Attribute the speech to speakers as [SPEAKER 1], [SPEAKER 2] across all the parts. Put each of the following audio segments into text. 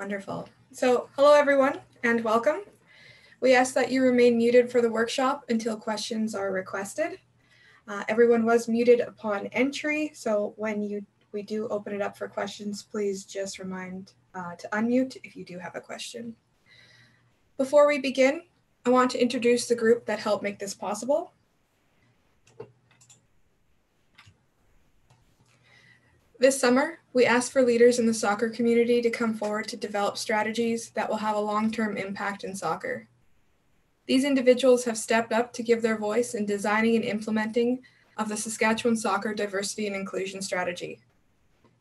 [SPEAKER 1] Wonderful. So hello everyone and welcome. We ask that you remain muted for the workshop until questions are requested. Uh, everyone was muted upon entry, so when you we do open it up for questions, please just remind uh, to unmute if you do have a question. Before we begin, I want to introduce the group that helped make this possible. This summer, we asked for leaders in the soccer community to come forward to develop strategies that will have a long-term impact in soccer. These individuals have stepped up to give their voice in designing and implementing of the Saskatchewan Soccer Diversity and Inclusion Strategy.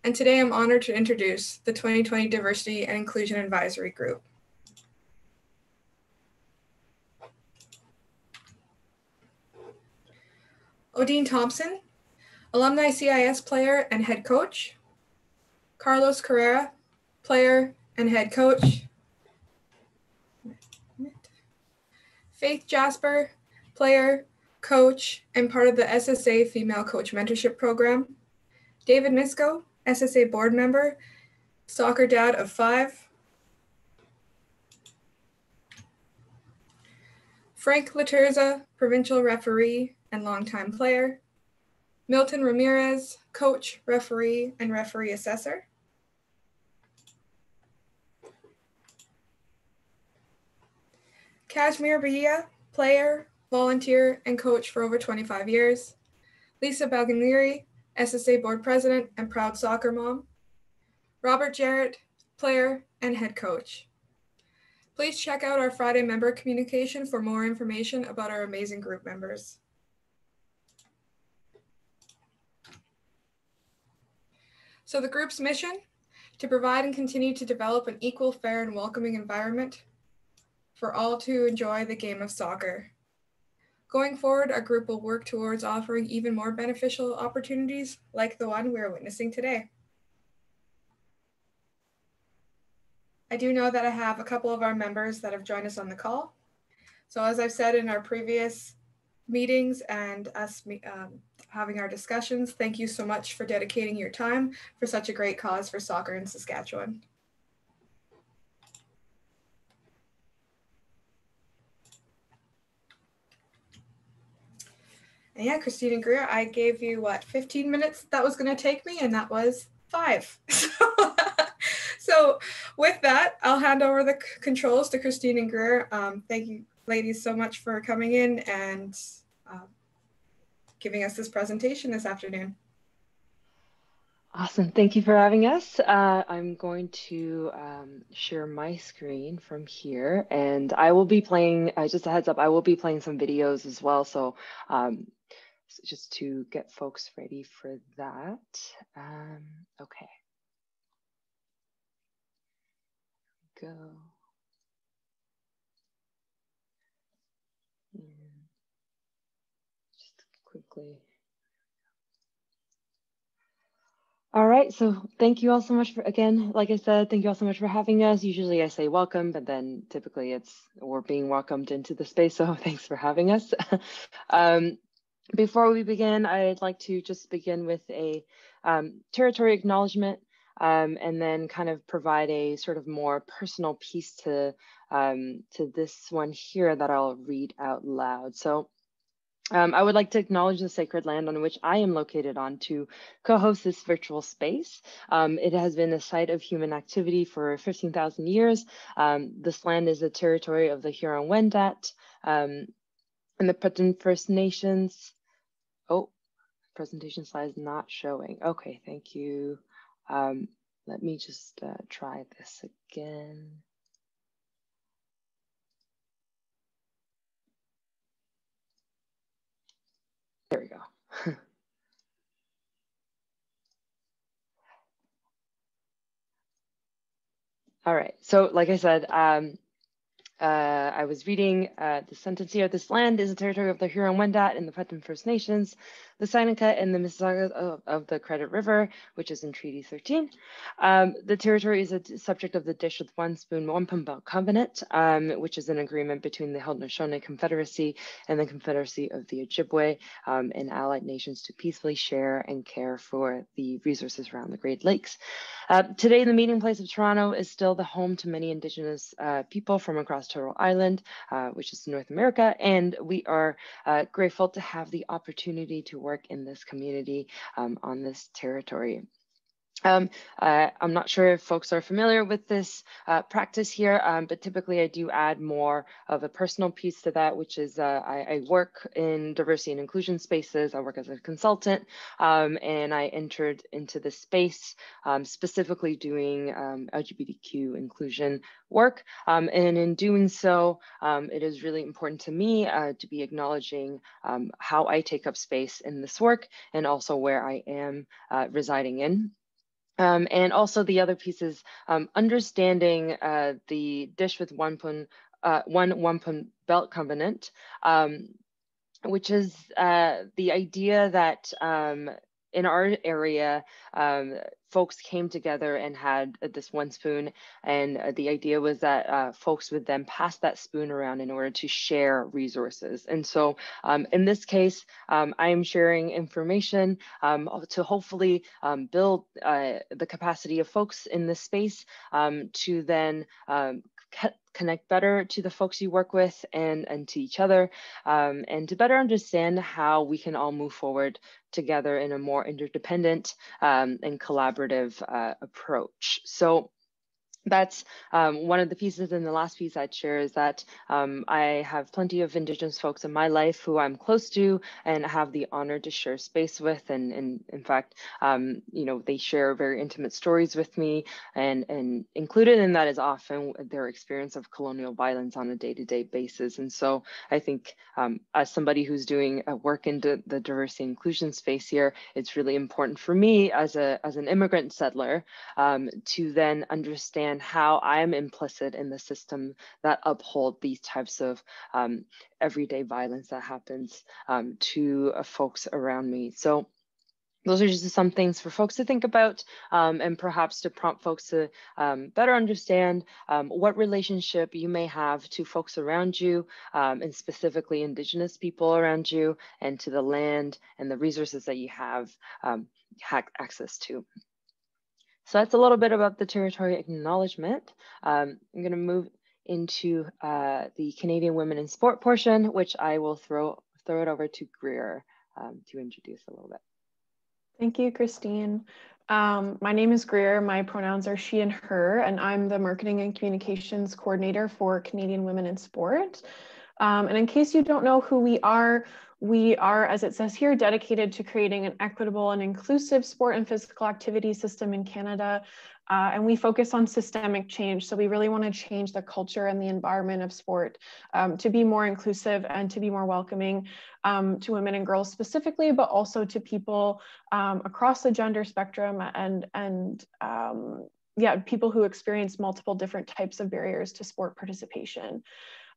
[SPEAKER 1] And today I'm honored to introduce the 2020 Diversity and Inclusion Advisory Group. Odine Thompson alumni CIS player and head coach. Carlos Carrera, player and head coach. Faith Jasper, player, coach, and part of the SSA Female Coach Mentorship Program. David Misko, SSA board member, soccer dad of five. Frank Laterza, provincial referee and longtime player. Milton Ramirez, coach, referee, and referee assessor. Kashmir Bahia, player, volunteer, and coach for over 25 years. Lisa Balganiri, SSA board president and proud soccer mom. Robert Jarrett, player and head coach. Please check out our Friday member communication for more information about our amazing group members. So the group's mission, to provide and continue to develop an equal, fair, and welcoming environment for all to enjoy the game of soccer. Going forward, our group will work towards offering even more beneficial opportunities like the one we're witnessing today. I do know that I have a couple of our members that have joined us on the call. So as I've said in our previous meetings and us um, having our discussions. Thank you so much for dedicating your time for such a great cause for soccer in Saskatchewan. And yeah, Christina Greer, I gave you what, 15 minutes that was going to take me, and that was five. so, with that, I'll hand over the controls to Christine and Greer. Um, thank you, ladies, so much for coming in and giving us this presentation this afternoon.
[SPEAKER 2] Awesome. Thank you for having us. Uh, I'm going to um, share my screen from here and I will be playing, uh, just a heads up, I will be playing some videos as well. So um, just to get folks ready for that. Um, okay. Go. Quickly. All right, so thank you all so much for, again, like I said, thank you all so much for having us. Usually I say welcome, but then typically it's, we're being welcomed into the space, so thanks for having us. um, before we begin, I'd like to just begin with a um, territory acknowledgement um, and then kind of provide a sort of more personal piece to, um, to this one here that I'll read out loud. So um, I would like to acknowledge the sacred land on which I am located on to co-host this virtual space. Um, it has been a site of human activity for 15,000 years. Um, this land is the territory of the Huron-Wendat um, and the Petun First Nations. Oh, presentation slides not showing. Okay, thank you. Um, let me just uh, try this again. There we go. All right, so like I said, um, uh, I was reading uh, the sentence here. This land is a territory of the Huron-Wendat and the Petun First Nations. The Seneca and the Mississauga of, of, the Credit River, which is in Treaty 13. Um, the territory is a subject of the Dish with One Spoon Wampum Belt Covenant, um, which is an agreement between the Haudenosaunee Confederacy and the Confederacy of the Ojibwe um, and allied nations to peacefully share and care for the resources around the Great Lakes. Uh, today, the meeting place of Toronto is still the home to many Indigenous uh, people from across Turtle Island, uh, which is North America, and we are uh, grateful to have the opportunity to work in this community um, on this territory. Um, uh, I'm not sure if folks are familiar with this uh, practice here, um, but typically I do add more of a personal piece to that, which is uh, I, I, work in diversity and inclusion spaces. I work as a consultant, um, and I entered into the space um, specifically doing um, LGBTQ inclusion work. Um, and in doing so, it is really important to me uh, to be acknowledging how I take up space in this work and also where I am uh, residing in. Um, and also the other piece is um, understanding uh, the dish with one pun, uh, one wampum belt covenant, um, which is uh, the idea that um, in our area, um, folks came together and had this one spoon. And uh, the idea was that uh, folks would then pass that spoon around in order to share resources. And so um, in this case, um, I am sharing information um, to hopefully um, build uh, the capacity of folks in this space um, to then connect better to the folks you work with and, and to each other, um, and to better understand how we can all move forward together in a more interdependent um, and collaborative uh, approach. So that's um, one of the pieces and the last piece I'd share is that um, I have plenty of Indigenous folks in my life who I'm close to and have the honor to share space with. And, and in fact, um, you know, they share very intimate stories with me and, and included in that is often their experience of colonial violence on a day-to-day -day basis. And so I think um, as somebody who's doing work in the, diversity inclusion space here, it's really important for me as, a, as an immigrant settler um, to then understand and how I am implicit in the system that uphold these types of um, everyday violence that happens um, to uh, folks around me. So those are just some things for folks to think about um, and perhaps to prompt folks to um, better understand um, what relationship you may have to folks around you um, and specifically indigenous people around you and to the land and the resources that you have um, access to. So that's a little bit about the territory acknowledgement. Um, I'm going to move into uh, the Canadian Women in Sport portion, which I will throw, throw it over to Greer um, to introduce a little bit.
[SPEAKER 3] Thank you, Christine. Um, my name is Greer. My pronouns are she and her, and I'm the Marketing and Communications Coordinator for Canadian Women in Sport. Um, and in case you don't know who we are, we are, as it says here, dedicated to creating an equitable and inclusive sport and physical activity system in Canada. Uh, and we focus on systemic change. So we really want to change the culture and the environment of sport um, to be more inclusive and to be more welcoming um, to women and girls specifically, but also to people um, across the gender spectrum and, and um, yeah, people who experience multiple different types of barriers to sport participation.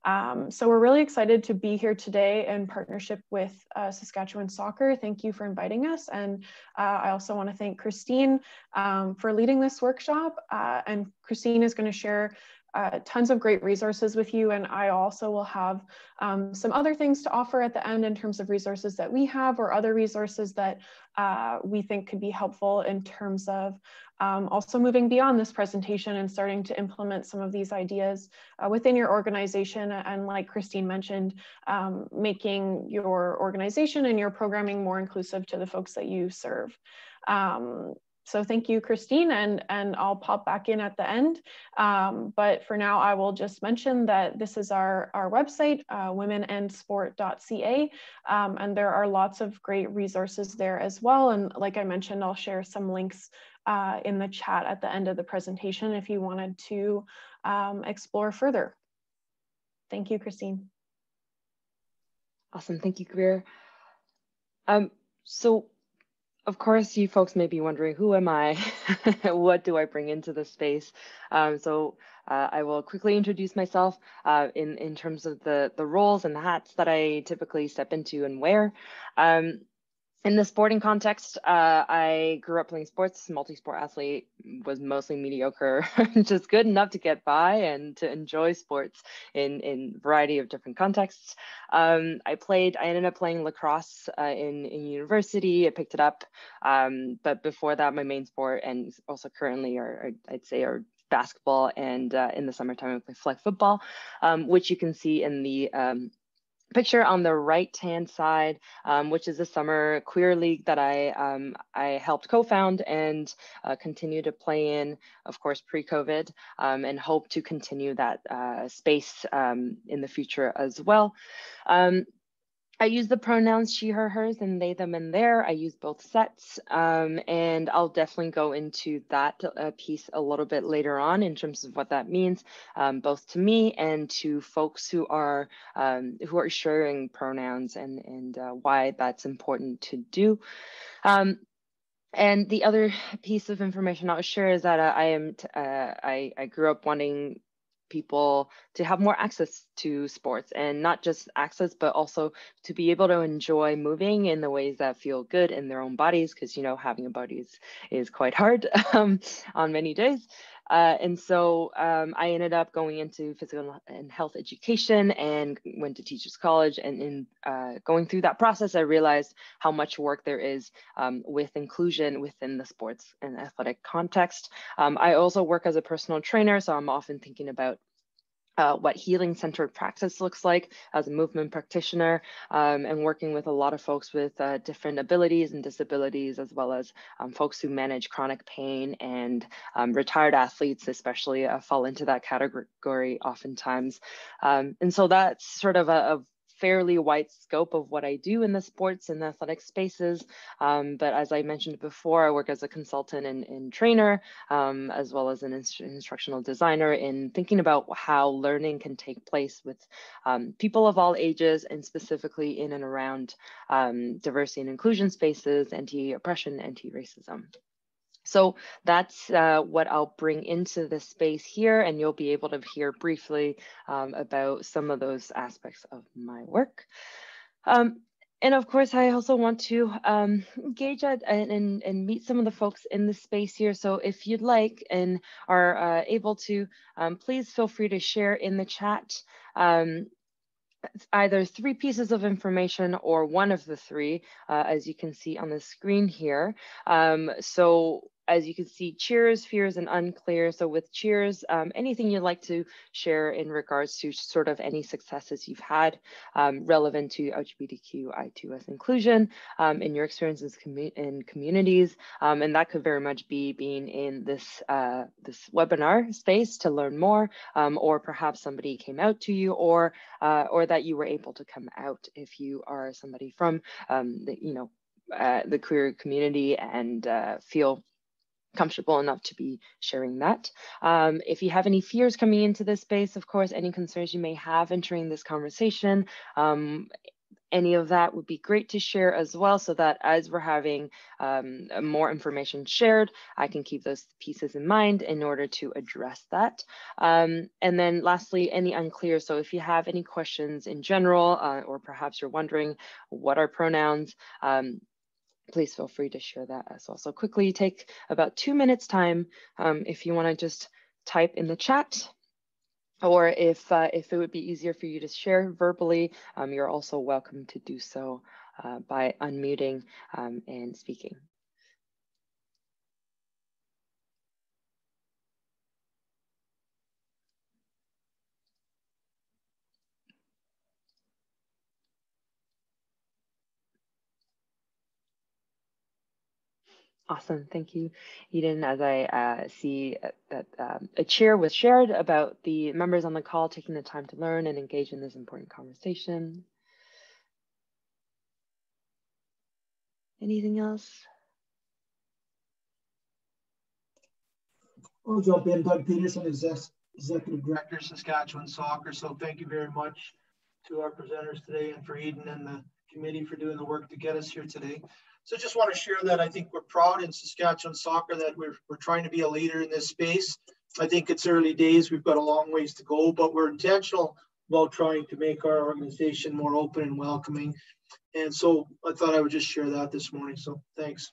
[SPEAKER 3] Um, so we're really excited to be here today in partnership with uh, Saskatchewan Soccer. Thank you for inviting us. And uh, I also want to thank Christine um, for leading this workshop. Uh, and Christine is going to share uh, tons of great resources with you. And I also will have um, some other things to offer at the end in terms of resources that we have or other resources that uh, we think could be helpful in terms of um, also moving beyond this presentation and starting to implement some of these ideas uh, within your organization. And like Christine mentioned, um, making your organization and your programming more inclusive to the folks that you serve. Um, so thank you, Christine, and, and I'll pop back in at the end. Um, but for now, I will just mention that this is our, our website, uh, womenandsport.ca, um, and there are lots of great resources there as well. And like I mentioned, I'll share some links uh, in the chat at the end of the presentation if you wanted to um, explore further. Thank you, Christine.
[SPEAKER 2] Awesome, thank you, Greer. Um, so of course, you folks may be wondering, who am I? what do I bring into this space? Um, so uh, I will quickly introduce myself uh, in, in terms of the, the roles and the hats that I typically step into and wear. Um, in the sporting context, uh, I grew up playing sports, multi-sport athlete, was mostly mediocre, just good enough to get by and to enjoy sports in in variety of different contexts. Um, I played, I ended up playing lacrosse uh, in, in university, I picked it up. Um, but before that, my main sport and also currently are, are I'd say are basketball and uh, in the summertime I play flag football, um, which you can see in the um, picture on the right hand side, um, which is a summer queer league that I, um, I helped co-found and uh, continue to play in, of course, pre-COVID, um, and hope to continue that uh, space um, in the future as well. I use the pronouns she, her, hers, and they, them, and their. I use both sets, um, and I'll definitely go into that uh, piece a little bit later on in terms of what that means, um, both to me and to folks who are um, who are sharing pronouns and and uh, why that's important to do. Um, and the other piece of information I'll share is that uh, I am uh, I, I grew up wanting people to have more access to sports and not just access, but also to be able to enjoy moving in the ways that feel good in their own bodies. Because, you know, having a body is, is quite hard um, on many days. Uh, and so um, I ended up going into physical and health education and went to teachers college. And in uh, going through that process, I realized how much work there is um, with inclusion within the sports and athletic context. Um, I also work as a personal trainer, so I'm often thinking about uh, what healing centered practice looks like as a movement practitioner um, and working with a lot of folks with uh, different abilities and disabilities, as well as um, folks who manage chronic pain and um, retired athletes, especially uh, fall into that category oftentimes. Um, and so that's sort of a, a fairly wide scope of what I do in the sports and athletic spaces. Um, but as I mentioned before, I work as a consultant and, and trainer, um, as well as an inst instructional designer in thinking about how learning can take place with um, people of all ages and specifically in and around um, diversity and inclusion spaces, anti-oppression, anti-racism. So that's uh, what I'll bring into the space here, and you'll be able to hear briefly um, about some of those aspects of my work. Um, and of course, I also want to um, engage at, and, and meet some of the folks in the space here. So if you'd like and are uh, able to, um, please feel free to share in the chat um, either three pieces of information or one of the three, uh, as you can see on the screen here. Um, so as you can see, cheers, fears, and unclear. So with cheers, um, anything you'd like to share in regards to sort of any successes you've had um, relevant to LGBTQI2S inclusion um, in your experiences commu in communities. Um, and that could very much be being in this, uh, this webinar space to learn more, um, or perhaps somebody came out to you, or, uh, or that you were able to come out if you are somebody from um, the, you know, uh, the queer community and uh, feel comfortable enough to be sharing that. Um, if you have any fears coming into this space, of course, any concerns you may have entering this conversation, um, any of that would be great to share as well so that as we're having um, more information shared, I can keep those pieces in mind in order to address that. Um, and then lastly, any unclear. So if you have any questions in general, uh, or perhaps you're wondering what are pronouns, um, please feel free to share that as well. So quickly take about two minutes time um, if you wanna just type in the chat or if, uh, if it would be easier for you to share verbally, um, you're also welcome to do so uh, by unmuting um, and speaking. Awesome. Thank you, Eden. As I uh, see that um, a chair was shared about the members on the call taking the time to learn and engage in this important conversation. Anything else?
[SPEAKER 4] I'll jump in. Doug Peterson, Executive Director, of Saskatchewan Soccer. So thank you very much to our presenters today and for Eden and the committee for doing the work to get us here today. So just want to share that I think we're proud in Saskatchewan soccer that we're, we're trying to be a leader in this space. I think it's early days. We've got a long ways to go, but we're intentional about trying to make our organization more open and welcoming. And so I thought I would just share that this morning. So thanks.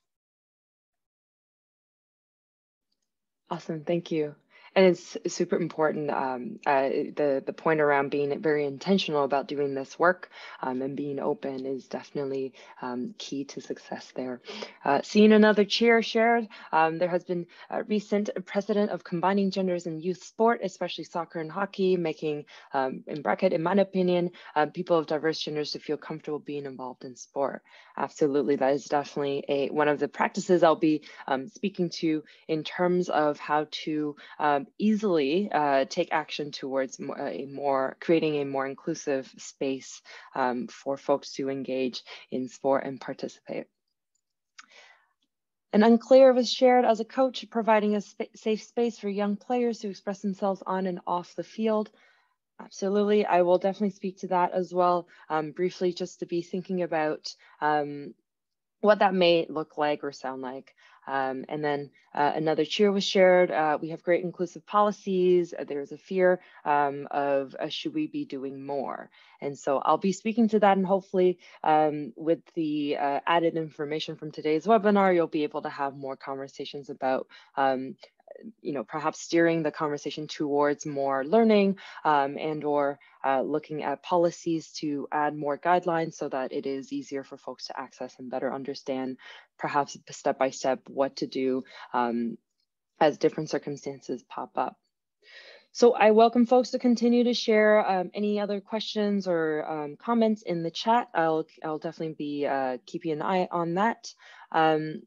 [SPEAKER 2] Awesome. Thank you and it's super important um, uh, the the point around being very intentional about doing this work um, and being open is definitely um, key to success there. Uh, seeing another cheer shared um, there has been a recent precedent of combining genders in youth sport especially soccer and hockey making um, in bracket in my opinion uh, people of diverse genders to feel comfortable being involved in sport. Absolutely that is definitely a one of the practices i'll be um, speaking to in terms of how to um, easily uh, take action towards a more creating a more inclusive space um, for folks to engage in sport and participate. And unclear was shared as a coach, providing a sp safe space for young players to express themselves on and off the field. Absolutely, I will definitely speak to that as well um, briefly, just to be thinking about um, what that may look like or sound like. Um, and then uh, another cheer was shared. Uh, we have great inclusive policies. There's a fear um, of uh, should we be doing more? And so I'll be speaking to that and hopefully um, with the uh, added information from today's webinar, you'll be able to have more conversations about um, you know, perhaps steering the conversation towards more learning um, and or uh, looking at policies to add more guidelines so that it is easier for folks to access and better understand perhaps step by step what to do um, as different circumstances pop up. So I welcome folks to continue to share um, any other questions or um, comments in the chat. I'll, I'll definitely be uh, keeping an eye on that. Um,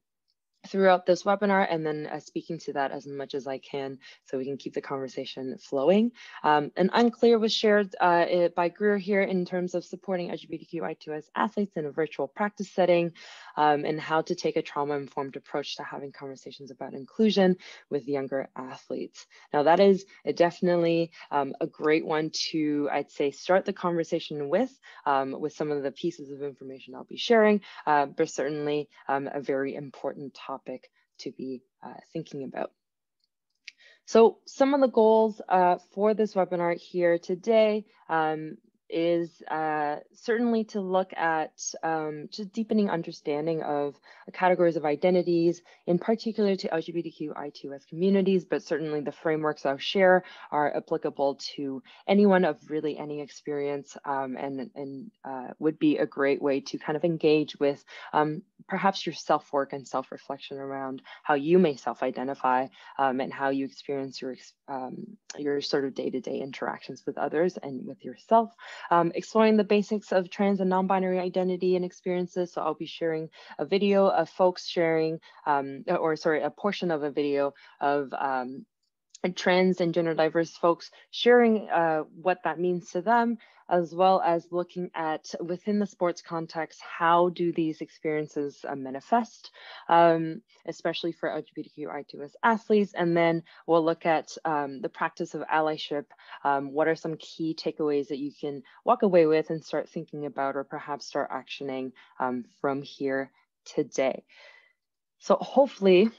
[SPEAKER 2] throughout this webinar and then uh, speaking to that as much as I can so we can keep the conversation flowing. Um, an unclear was shared uh, by Greer here in terms of supporting LGBTQI2S athletes in a virtual practice setting um, and how to take a trauma-informed approach to having conversations about inclusion with younger athletes. Now that is definitely um, a great one to, I'd say, start the conversation with, um, with some of the pieces of information I'll be sharing, uh, but certainly um, a very important topic to be uh, thinking about. So some of the goals uh, for this webinar here today, um, is uh, certainly to look at um, just deepening understanding of categories of identities, in particular to LGBTQI2S communities, but certainly the frameworks I'll share are applicable to anyone of really any experience um, and, and uh, would be a great way to kind of engage with um, perhaps your self-work and self-reflection around how you may self-identify um, and how you experience your, um, your sort of day-to-day -day interactions with others and with yourself um, exploring the basics of trans and non-binary identity and experiences. So I'll be sharing a video of folks sharing, um, or sorry, a portion of a video of um, trans and gender diverse folks sharing uh, what that means to them as well as looking at within the sports context, how do these experiences uh, manifest, um, especially for LGBTQI2S athletes. And then we'll look at um, the practice of allyship. Um, what are some key takeaways that you can walk away with and start thinking about or perhaps start actioning um, from here today. So hopefully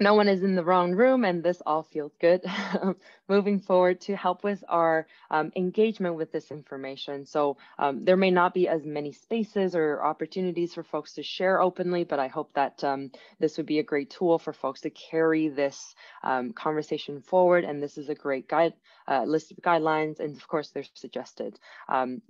[SPEAKER 2] no one is in the wrong room and this all feels good moving forward to help with our um, engagement with this information. So um, there may not be as many spaces or opportunities for folks to share openly, but I hope that um, this would be a great tool for folks to carry this um, conversation forward. And this is a great guide uh, list of guidelines. And of course, they're suggested um,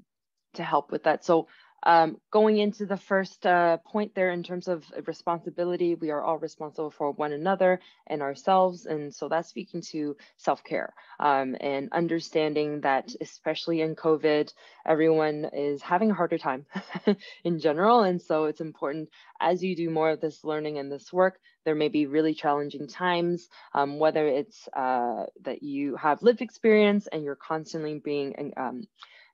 [SPEAKER 2] to help with that. So um, going into the first uh, point there in terms of responsibility, we are all responsible for one another and ourselves. And so that's speaking to self-care um, and understanding that, especially in COVID, everyone is having a harder time in general. And so it's important as you do more of this learning and this work, there may be really challenging times, um, whether it's uh, that you have lived experience and you're constantly being um,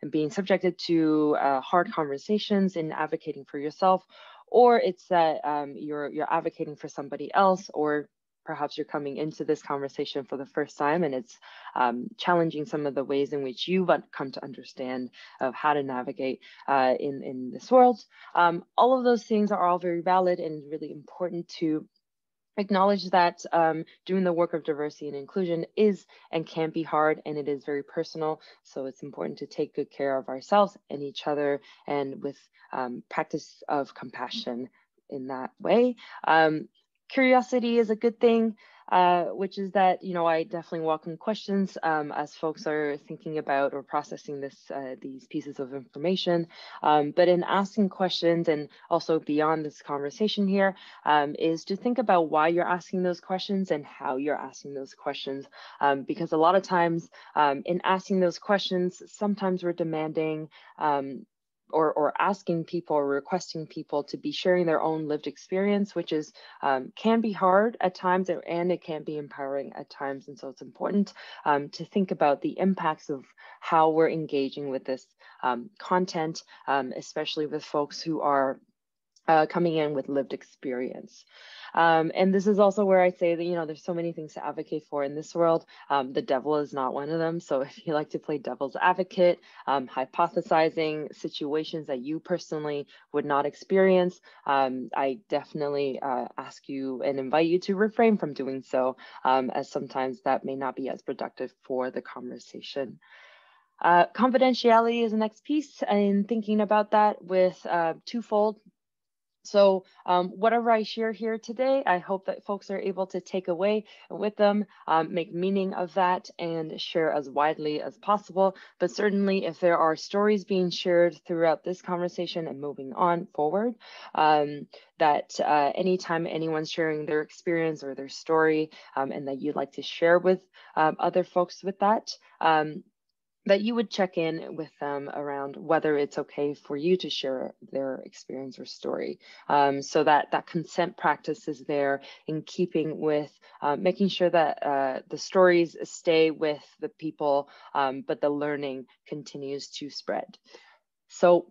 [SPEAKER 2] and being subjected to uh, hard conversations and advocating for yourself, or it's that um, you're you're advocating for somebody else, or perhaps you're coming into this conversation for the first time and it's um, challenging some of the ways in which you've come to understand of how to navigate uh, in, in this world. Um, all of those things are all very valid and really important to acknowledge that um, doing the work of diversity and inclusion is and can be hard and it is very personal. So it's important to take good care of ourselves and each other and with um, practice of compassion in that way. Um, curiosity is a good thing uh, which is that, you know, I definitely welcome questions um, as folks are thinking about or processing this uh, these pieces of information. Um, but in asking questions and also beyond this conversation here um, is to think about why you're asking those questions and how you're asking those questions. Um, because a lot of times um, in asking those questions, sometimes we're demanding um, or, or asking people or requesting people to be sharing their own lived experience, which is um, can be hard at times and it can be empowering at times. And so it's important um, to think about the impacts of how we're engaging with this um, content, um, especially with folks who are uh, coming in with lived experience. Um, and this is also where I say that, you know, there's so many things to advocate for in this world. Um, the devil is not one of them. So if you like to play devil's advocate, um, hypothesizing situations that you personally would not experience, um, I definitely uh, ask you and invite you to refrain from doing so, um, as sometimes that may not be as productive for the conversation. Uh, confidentiality is the next piece and thinking about that with uh, twofold so um, whatever I share here today, I hope that folks are able to take away with them, um, make meaning of that and share as widely as possible. But certainly if there are stories being shared throughout this conversation and moving on forward, um, that uh, anytime anyone's sharing their experience or their story um, and that you'd like to share with um, other folks with that, um, that you would check in with them around whether it's okay for you to share their experience or story. Um, so that that consent practice is there in keeping with uh, making sure that uh, the stories stay with the people um, but the learning continues to spread. So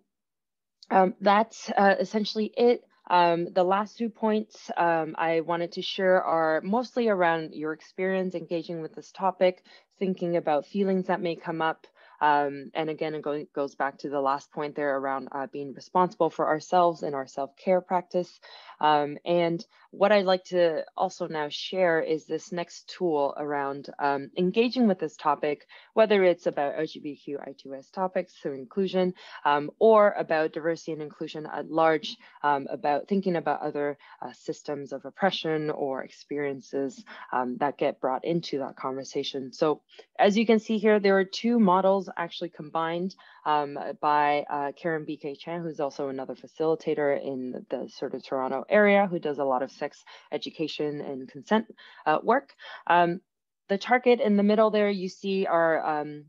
[SPEAKER 2] um, that's uh, essentially it. Um, the last two points um, I wanted to share are mostly around your experience engaging with this topic, thinking about feelings that may come up. Um, and again, it go, goes back to the last point there around uh, being responsible for ourselves and our self-care practice. Um, and what I'd like to also now share is this next tool around um, engaging with this topic, whether it's about LGBTQI2S topics, so inclusion, um, or about diversity and inclusion at large, um, about thinking about other uh, systems of oppression or experiences um, that get brought into that conversation. So as you can see here, there are two models actually combined um, by uh, Karen BK Chan, who's also another facilitator in the sort of Toronto area who does a lot of sex education and consent uh, work. Um, the target in the middle there you see are um,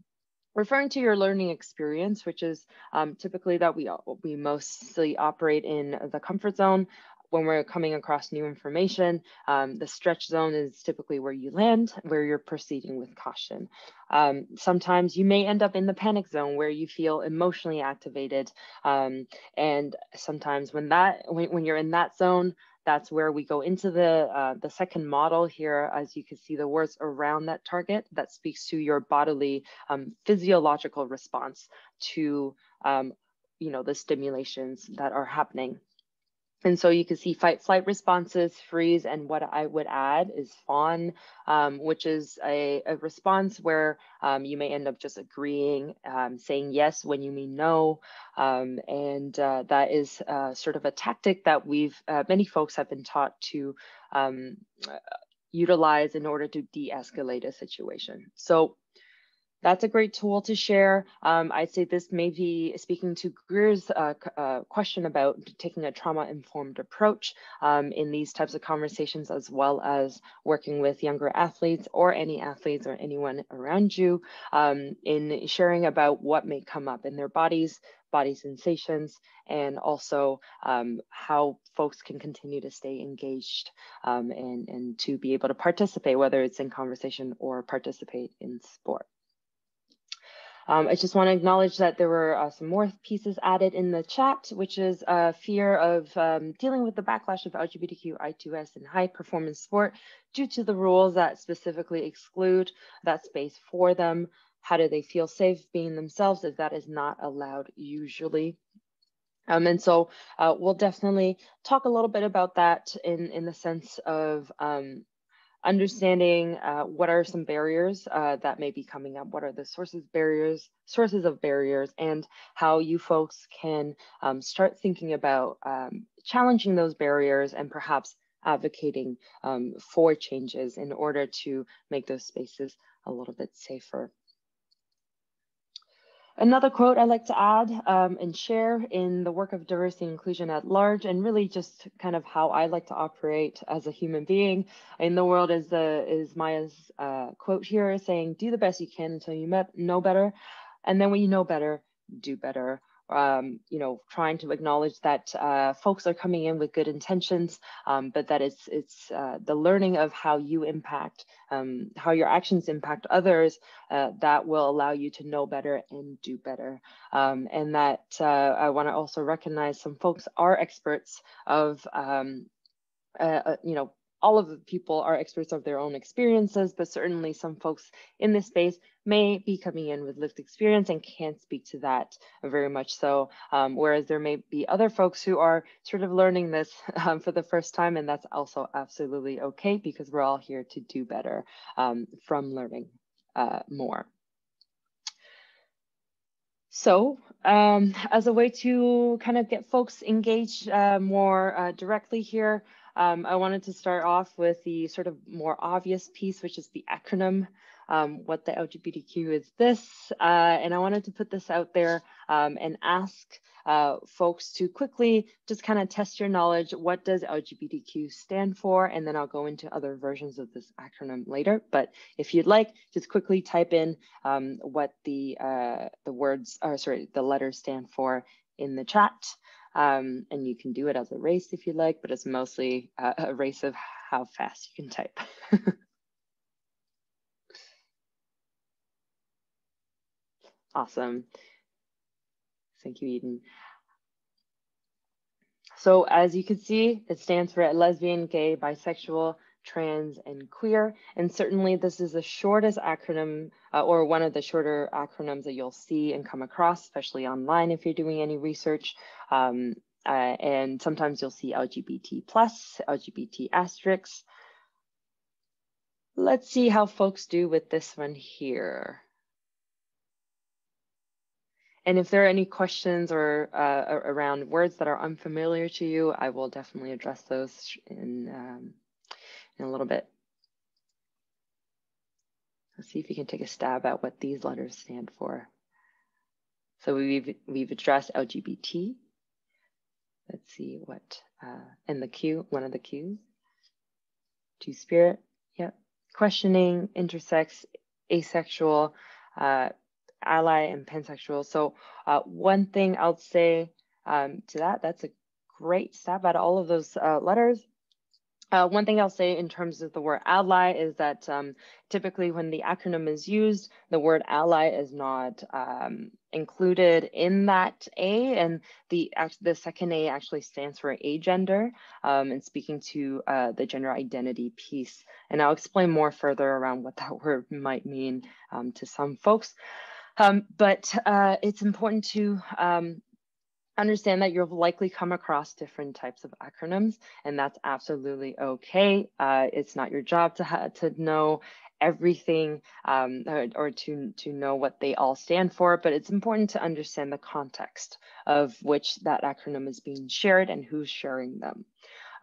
[SPEAKER 2] referring to your learning experience, which is um, typically that we, we mostly operate in the comfort zone when we're coming across new information, um, the stretch zone is typically where you land, where you're proceeding with caution. Um, sometimes you may end up in the panic zone where you feel emotionally activated. Um, and sometimes when that when, when you're in that zone, that's where we go into the uh, the second model here, as you can see the words around that target that speaks to your bodily um, physiological response to um, you know the stimulations that are happening and so you can see fight flight responses, freeze, and what I would add is fawn, um, which is a, a response where um, you may end up just agreeing, um, saying yes when you mean no. Um, and uh, that is uh, sort of a tactic that we've, uh, many folks have been taught to um, utilize in order to de-escalate a situation. So that's a great tool to share. Um, I'd say this may be speaking to Greer's uh, uh, question about taking a trauma-informed approach um, in these types of conversations, as well as working with younger athletes or any athletes or anyone around you um, in sharing about what may come up in their bodies, body sensations, and also um, how folks can continue to stay engaged um, and, and to be able to participate, whether it's in conversation or participate in sport. Um, I just want to acknowledge that there were uh, some more pieces added in the chat, which is a fear of um, dealing with the backlash of LGBTQI2S in high performance sport due to the rules that specifically exclude that space for them. How do they feel safe being themselves if that is not allowed usually? Um, and so uh, we'll definitely talk a little bit about that in, in the sense of um, understanding uh, what are some barriers uh, that may be coming up, what are the sources barriers, sources of barriers, and how you folks can um, start thinking about um, challenging those barriers and perhaps advocating um, for changes in order to make those spaces a little bit safer. Another quote I like to add um, and share in the work of diversity and inclusion at large, and really just kind of how I like to operate as a human being in the world is the is Maya's uh, quote here saying, "Do the best you can until you know better, and then when you know better, do better." Um, you know, trying to acknowledge that uh, folks are coming in with good intentions, um, but that it's it's uh, the learning of how you impact, um, how your actions impact others, uh, that will allow you to know better and do better. Um, and that uh, I want to also recognize some folks are experts of um, uh, uh, you know, all of the people are experts of their own experiences, but certainly some folks in this space may be coming in with lived experience and can't speak to that very much so. Um, whereas there may be other folks who are sort of learning this um, for the first time, and that's also absolutely okay because we're all here to do better um, from learning uh, more. So um, as a way to kind of get folks engaged uh, more uh, directly here, um, I wanted to start off with the sort of more obvious piece, which is the acronym. Um, what the LGBTQ is this, uh, and I wanted to put this out there um, and ask uh, folks to quickly just kind of test your knowledge. What does LGBTQ stand for? And then I'll go into other versions of this acronym later. But if you'd like, just quickly type in um, what the uh, the words, or sorry, the letters stand for in the chat. Um, and you can do it as a race if you like, but it's mostly a race of how fast you can type. awesome. Thank you, Eden. So as you can see, it stands for lesbian, gay, bisexual, trans, and queer. And certainly this is the shortest acronym uh, or one of the shorter acronyms that you'll see and come across, especially online if you're doing any research. Um, uh, and sometimes you'll see LGBT plus, LGBT asterisk. Let's see how folks do with this one here. And if there are any questions or uh, around words that are unfamiliar to you, I will definitely address those in um, in a little bit. Let's see if you can take a stab at what these letters stand for. So we've, we've addressed LGBT. Let's see what, uh, the Q, one of the Qs. Two spirit, yep. Questioning, intersex, asexual, uh, ally, and pansexual. So uh, one thing I'll say um, to that, that's a great stab at all of those uh, letters. Uh, one thing I'll say in terms of the word ally is that um, typically when the acronym is used, the word ally is not um, included in that A, and the the second A actually stands for agender, um, and speaking to uh, the gender identity piece. And I'll explain more further around what that word might mean um, to some folks. Um, but uh, it's important to um, understand that you'll likely come across different types of acronyms, and that's absolutely okay. Uh, it's not your job to, to know everything um, or, or, to, to know what they all stand for, but it's important to understand the context of which that acronym is being shared and who's sharing them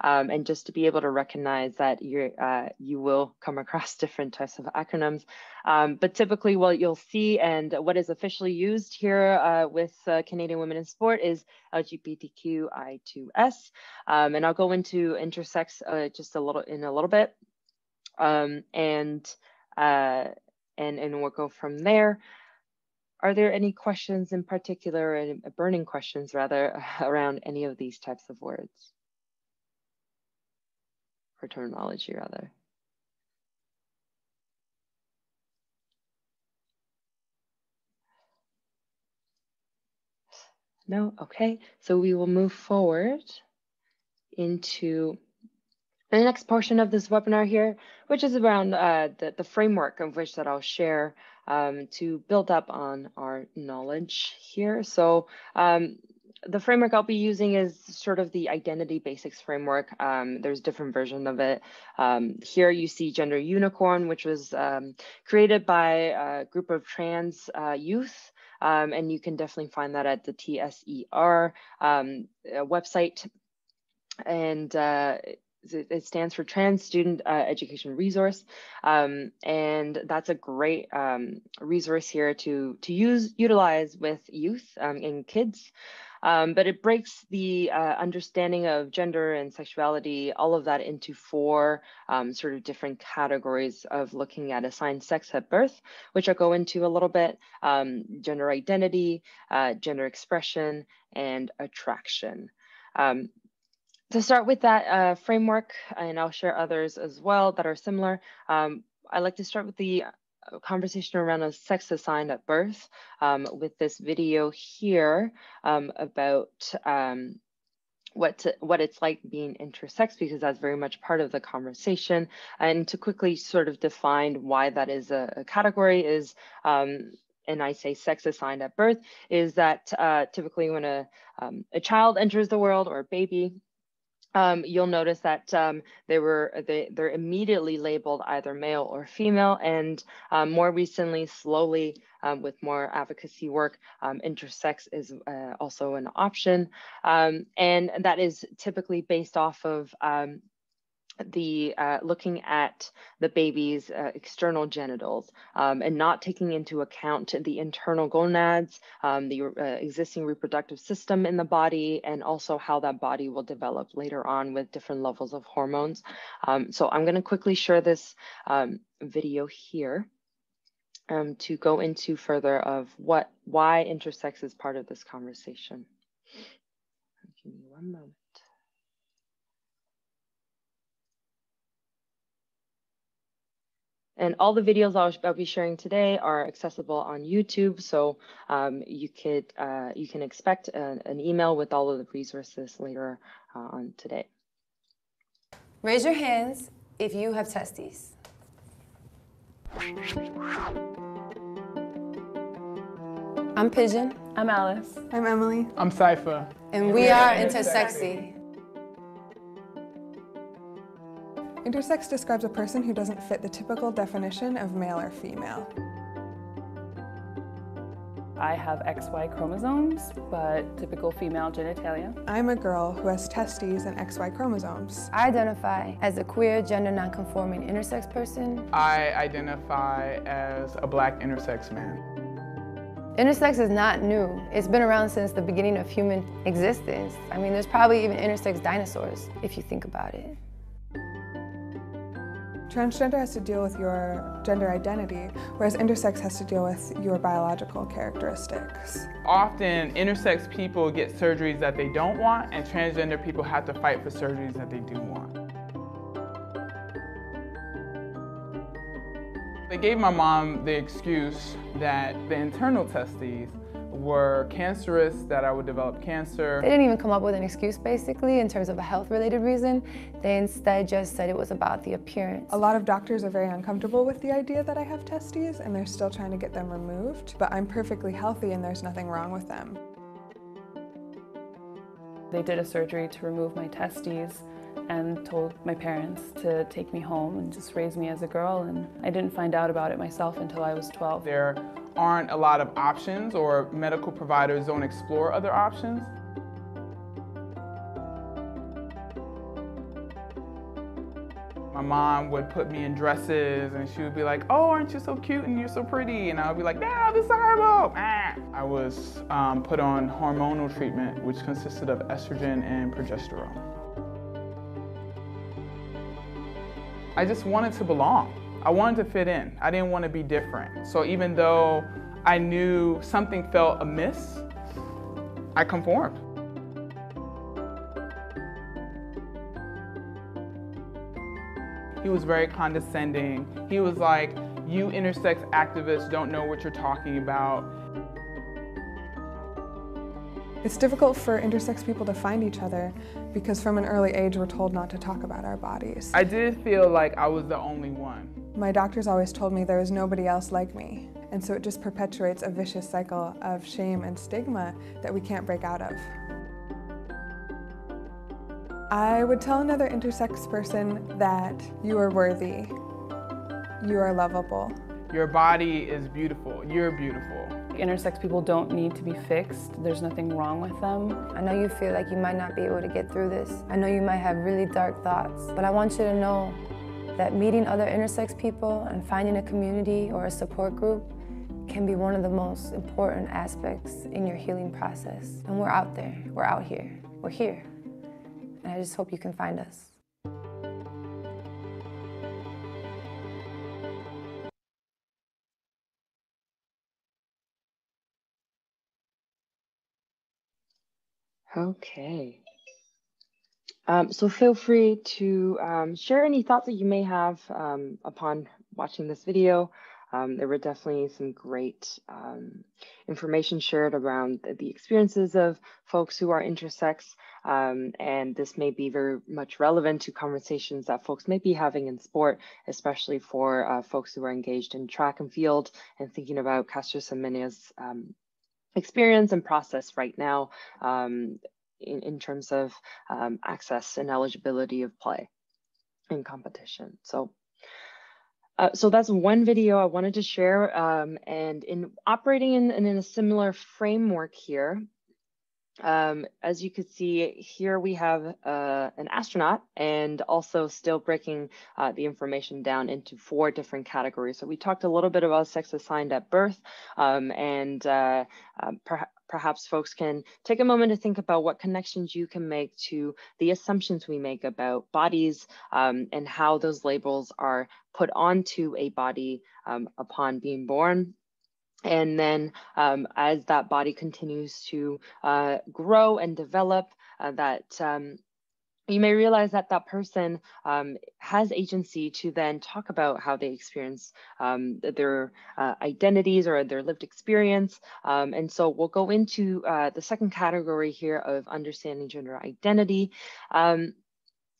[SPEAKER 2] um, and just to be able to recognize that you uh, you will come across different types of acronyms. Um, but typically what you'll see and what is officially used here uh, with uh, Canadian Women in Sport is LGBTQI2S. Um, and I'll go into intersex uh, just a little in a little bit. Um, and, uh, and, and we'll go from there. Are there any questions in particular, and burning questions rather, around any of these types of words? Or terminology rather. No, okay. So we will move forward into the next portion of this webinar here, which is around uh, the, the framework of which that I'll share um, to build up on our knowledge here. So um, the framework I'll be using is sort of the identity basics framework. Um, there's different version of it. Um, here you see Gender Unicorn, which was um, created by a group of trans uh, youth. Um, and you can definitely find that at the TSER um, website. And uh, it stands for Trans Student uh, Education Resource, um, and that's a great um, resource here to to use utilize with youth um, and kids. Um, but it breaks the uh, understanding of gender and sexuality, all of that into four um, sort of different categories of looking at assigned sex at birth, which I'll go into a little bit, um, gender identity, uh, gender expression, and attraction. Um, to start with that uh, framework, and I'll share others as well that are similar, um, I like to start with the conversation around a sex assigned at birth um, with this video here um, about um, what to, what it's like being intersex because that's very much part of the conversation. And to quickly sort of define why that is a, a category is um, and I say sex assigned at birth is that uh, typically when a, um, a child enters the world or a baby um, you'll notice that um, they were they, they're immediately labeled either male or female, and um, more recently, slowly um, with more advocacy work, um, intersex is uh, also an option, um, and that is typically based off of the uh, looking at the baby's uh, external genitals um, and not taking into account the internal gonads, um, the uh, existing reproductive system in the body, and also how that body will develop later on with different levels of hormones. Um, so I'm going to quickly share this um, video here um, to go into further of what why intersex is part of this conversation. Give me one moment. And all the videos I'll, I'll, be sharing today are accessible on YouTube, so um, you could uh, you can expect a, an email with all of the resources later uh, on today.
[SPEAKER 5] Raise your hands if you have testes. I'm Pidgeon.
[SPEAKER 6] I'm Alice.
[SPEAKER 7] I'm Emily.
[SPEAKER 8] I'm Saifa.
[SPEAKER 5] And we are Intersexy.
[SPEAKER 7] Intersex describes a person who doesn't fit the typical definition of male or female.
[SPEAKER 6] I have XY chromosomes, but typical female genitalia.
[SPEAKER 7] I'm a girl who has testes and XY chromosomes.
[SPEAKER 5] I identify as a queer, gender nonconforming intersex person.
[SPEAKER 8] I identify as a black intersex man.
[SPEAKER 5] Intersex is not new. It's been around since the beginning of human existence. I mean, there's probably even intersex dinosaurs, if you think about it.
[SPEAKER 7] Transgender has to deal with your gender identity, whereas intersex has to deal with your biological characteristics.
[SPEAKER 8] Often, intersex people get surgeries that they don't want, and transgender people have to fight for surgeries that they do want. They gave my mom the excuse that the internal testes were cancerous, that I would develop cancer.
[SPEAKER 5] They didn't even come up with an excuse basically in terms of a health related reason. They instead just said it was about the appearance.
[SPEAKER 7] A lot of doctors are very uncomfortable with the idea that I have testes and they're still trying to get them removed, but I'm perfectly healthy and there's nothing wrong with them.
[SPEAKER 6] They did a surgery to remove my testes and told my parents to take me home and just raise me as a girl and I didn't find out about it myself until I was 12.
[SPEAKER 8] There aren't a lot of options or medical providers don't explore other options. My mom would put me in dresses and she would be like, oh, aren't you so cute and you're so pretty? And I would be like, no, this is horrible. I was um, put on hormonal treatment, which consisted of estrogen and progesterone. I just wanted to belong. I wanted to fit in. I didn't want to be different. So even though I knew something felt amiss, I conformed. He was very condescending. He was like, you intersex activists don't know what you're talking about.
[SPEAKER 7] It's difficult for intersex people to find each other because from an early age we're told not to talk about our bodies.
[SPEAKER 8] I did feel like I was the only one.
[SPEAKER 7] My doctors always told me there was nobody else like me. And so it just perpetuates a vicious cycle of shame and stigma that we can't break out of. I would tell another intersex person that you are worthy, you are lovable.
[SPEAKER 8] Your body is beautiful, you're beautiful.
[SPEAKER 6] Intersex people don't need to be fixed. There's nothing wrong with them.
[SPEAKER 5] I know you feel like you might not be able to get through this. I know you might have really dark thoughts, but I want you to know that meeting other intersex people and finding a community or a support group can be one of the most important aspects in your healing process. And we're out there, we're out here, we're here. And I just hope you can find us.
[SPEAKER 2] Okay. Um, so feel free to um, share any thoughts that you may have um, upon watching this video. Um, there were definitely some great um, information shared around the, experiences of folks who are intersex, um, and this may be very much relevant to conversations that folks may be having in sport, especially for uh, folks who are engaged in track and field and thinking about Caster Semenya's experience and process right now um, in, in terms of um, access and eligibility of play in competition. So, uh, so that's one video I wanted to share. Um, and in operating in, in a similar framework here, um, as you can see here, we have uh, an astronaut and also still breaking uh, the information down into four different categories. So we talked a little bit about sex assigned at birth um, and uh, per perhaps folks can take a moment to think about what connections you can make to the assumptions we make about bodies um, and how those labels are put onto a body um, upon being born. And then um, as that body continues to uh, grow and develop, uh, that um, you may realize that that person um, has agency to then talk about how they experience um, their uh, identities or their lived experience. Um, and so we'll go into uh, the second category here of understanding gender identity. Um,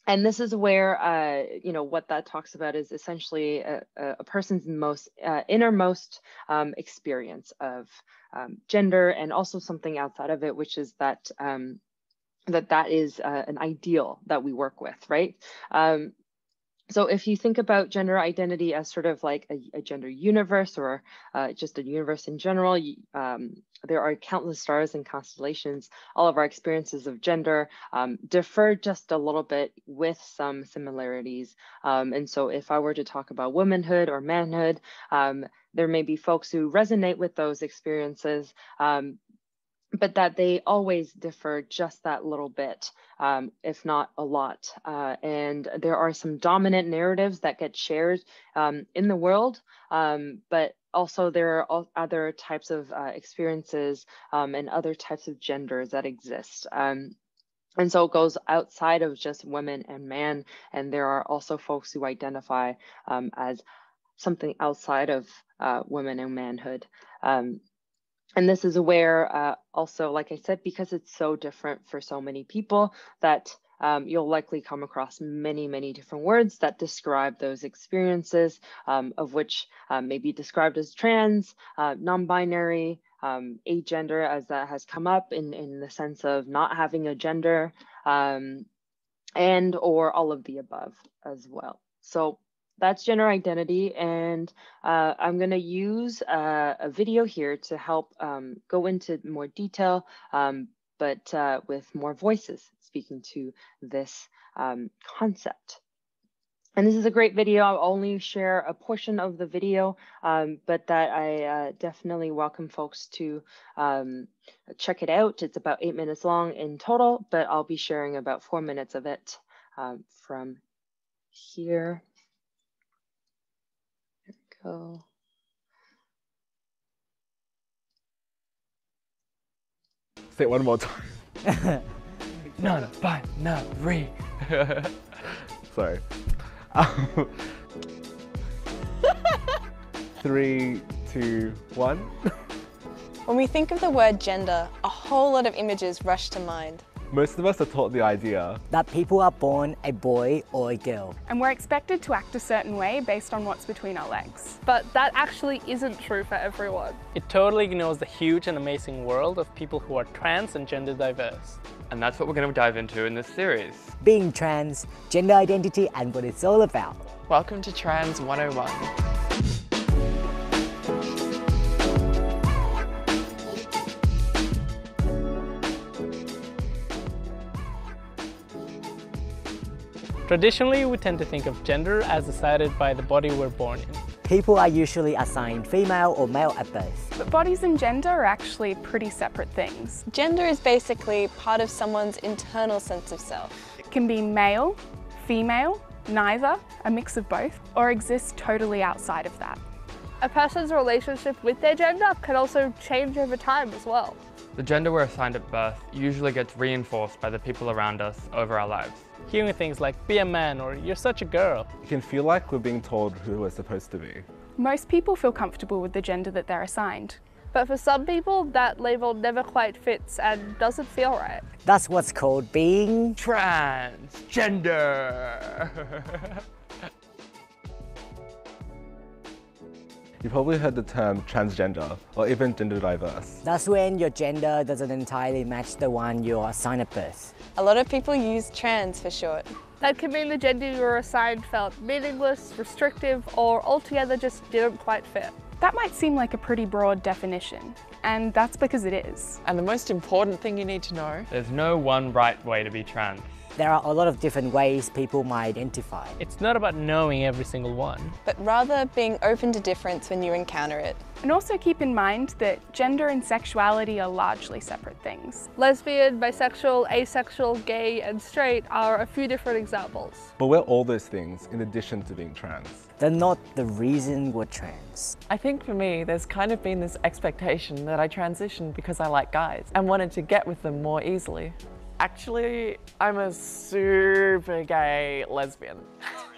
[SPEAKER 2] and this is where uh, you know what that talks about is essentially a, a person's most uh, innermost um, experience of um, gender and also something outside of it which is that um, that that is uh, an ideal that we work with right um, so if you think about gender identity as sort of like a, a gender universe or uh, just a universe in general, um, there are countless stars and constellations. All of our experiences of gender um, differ just a little bit with some similarities. Um, and so if I were to talk about womanhood or manhood, um, there may be folks who resonate with those experiences, um, but that they always differ just that little bit, um, if not a lot. Uh, and there are some dominant narratives that get shared um, in the world, um, but also there are other types of uh, experiences um, and other types of genders that exist. Um, and so it goes outside of just women and man, and there are also folks who identify um, as something outside of uh, women and manhood. Um, and this is where uh, also, like I said, because it's so different for so many people that um, you'll likely come across many, many different words that describe those experiences, um, of which um, may be described as trans, uh, non-binary, um, agender, as that has come up in, in the sense of not having a gender, um, and or all of the above as well. So that's gender identity. And uh, I'm going to use uh, a video here to help um, go into more detail, um, but uh, with more voices speaking to this um, concept. And this is a great video. I'll only share a portion of the video, um, but that I uh, definitely welcome folks to um, check it out. It's about eight minutes long in total, but I'll be sharing about four minutes of it um, from here go.
[SPEAKER 9] Say it one more time.
[SPEAKER 10] None, but not re.
[SPEAKER 9] Sorry. Three, two, one.
[SPEAKER 11] When we think of the word gender, a whole lot of images rush to mind.
[SPEAKER 9] Most of us are taught the idea
[SPEAKER 10] that people are born a boy or a girl.
[SPEAKER 12] And we're expected to act a certain way based on what's between our legs. But that actually isn't true for everyone.
[SPEAKER 13] It totally ignores the huge and amazing world of people who are trans and gender diverse. and that's what we're going to dive into in this series.
[SPEAKER 10] Being trans, gender identity, and what it's all about.
[SPEAKER 14] Welcome to Trans 101.
[SPEAKER 15] Traditionally, we tend to think of gender as decided by the body we're born in.
[SPEAKER 10] People are usually assigned female or male at birth.
[SPEAKER 16] But bodies and gender are actually pretty separate things.
[SPEAKER 17] Gender is basically part of someone's internal sense of self.
[SPEAKER 16] It can be male, female, neither, a mix of both, or exist totally outside of that.
[SPEAKER 18] A person's relationship with their gender can also change over time as well.
[SPEAKER 13] The gender we're assigned at birth usually gets reinforced by the people around us over our lives.
[SPEAKER 15] Hearing things like, be a man or you're such a girl.
[SPEAKER 9] It can feel like we're being told who we're supposed to be.
[SPEAKER 16] Most people feel comfortable with the gender that they're assigned.
[SPEAKER 18] But for some people, that label never quite fits and doesn't feel right.
[SPEAKER 10] That's what's called being
[SPEAKER 13] transgender.
[SPEAKER 9] You probably heard the term transgender or even gender diverse.
[SPEAKER 10] That's when your gender doesn't entirely match the one you're assigned at birth.
[SPEAKER 17] A lot of people use trans for short.
[SPEAKER 18] That can mean the gender you were assigned felt meaningless, restrictive, or altogether just didn't quite fit.
[SPEAKER 16] That might seem like a pretty broad definition, and that's because it is.
[SPEAKER 14] And the most important thing you need to know
[SPEAKER 13] there's no one right way to be trans.
[SPEAKER 10] There are a lot of different ways people might identify.
[SPEAKER 15] It's not about knowing every single one,
[SPEAKER 17] but rather being open to difference when you encounter it.
[SPEAKER 16] And also keep in mind that gender and sexuality are largely separate things.
[SPEAKER 18] Lesbian, bisexual, asexual, gay, and straight are a few different examples.
[SPEAKER 9] But we're all those things in addition to being trans.
[SPEAKER 10] They're not the reason we're trans.
[SPEAKER 14] I think for me, there's kind of been this expectation that I transitioned because I like guys and wanted to get with them more easily. Actually, I'm a super gay lesbian.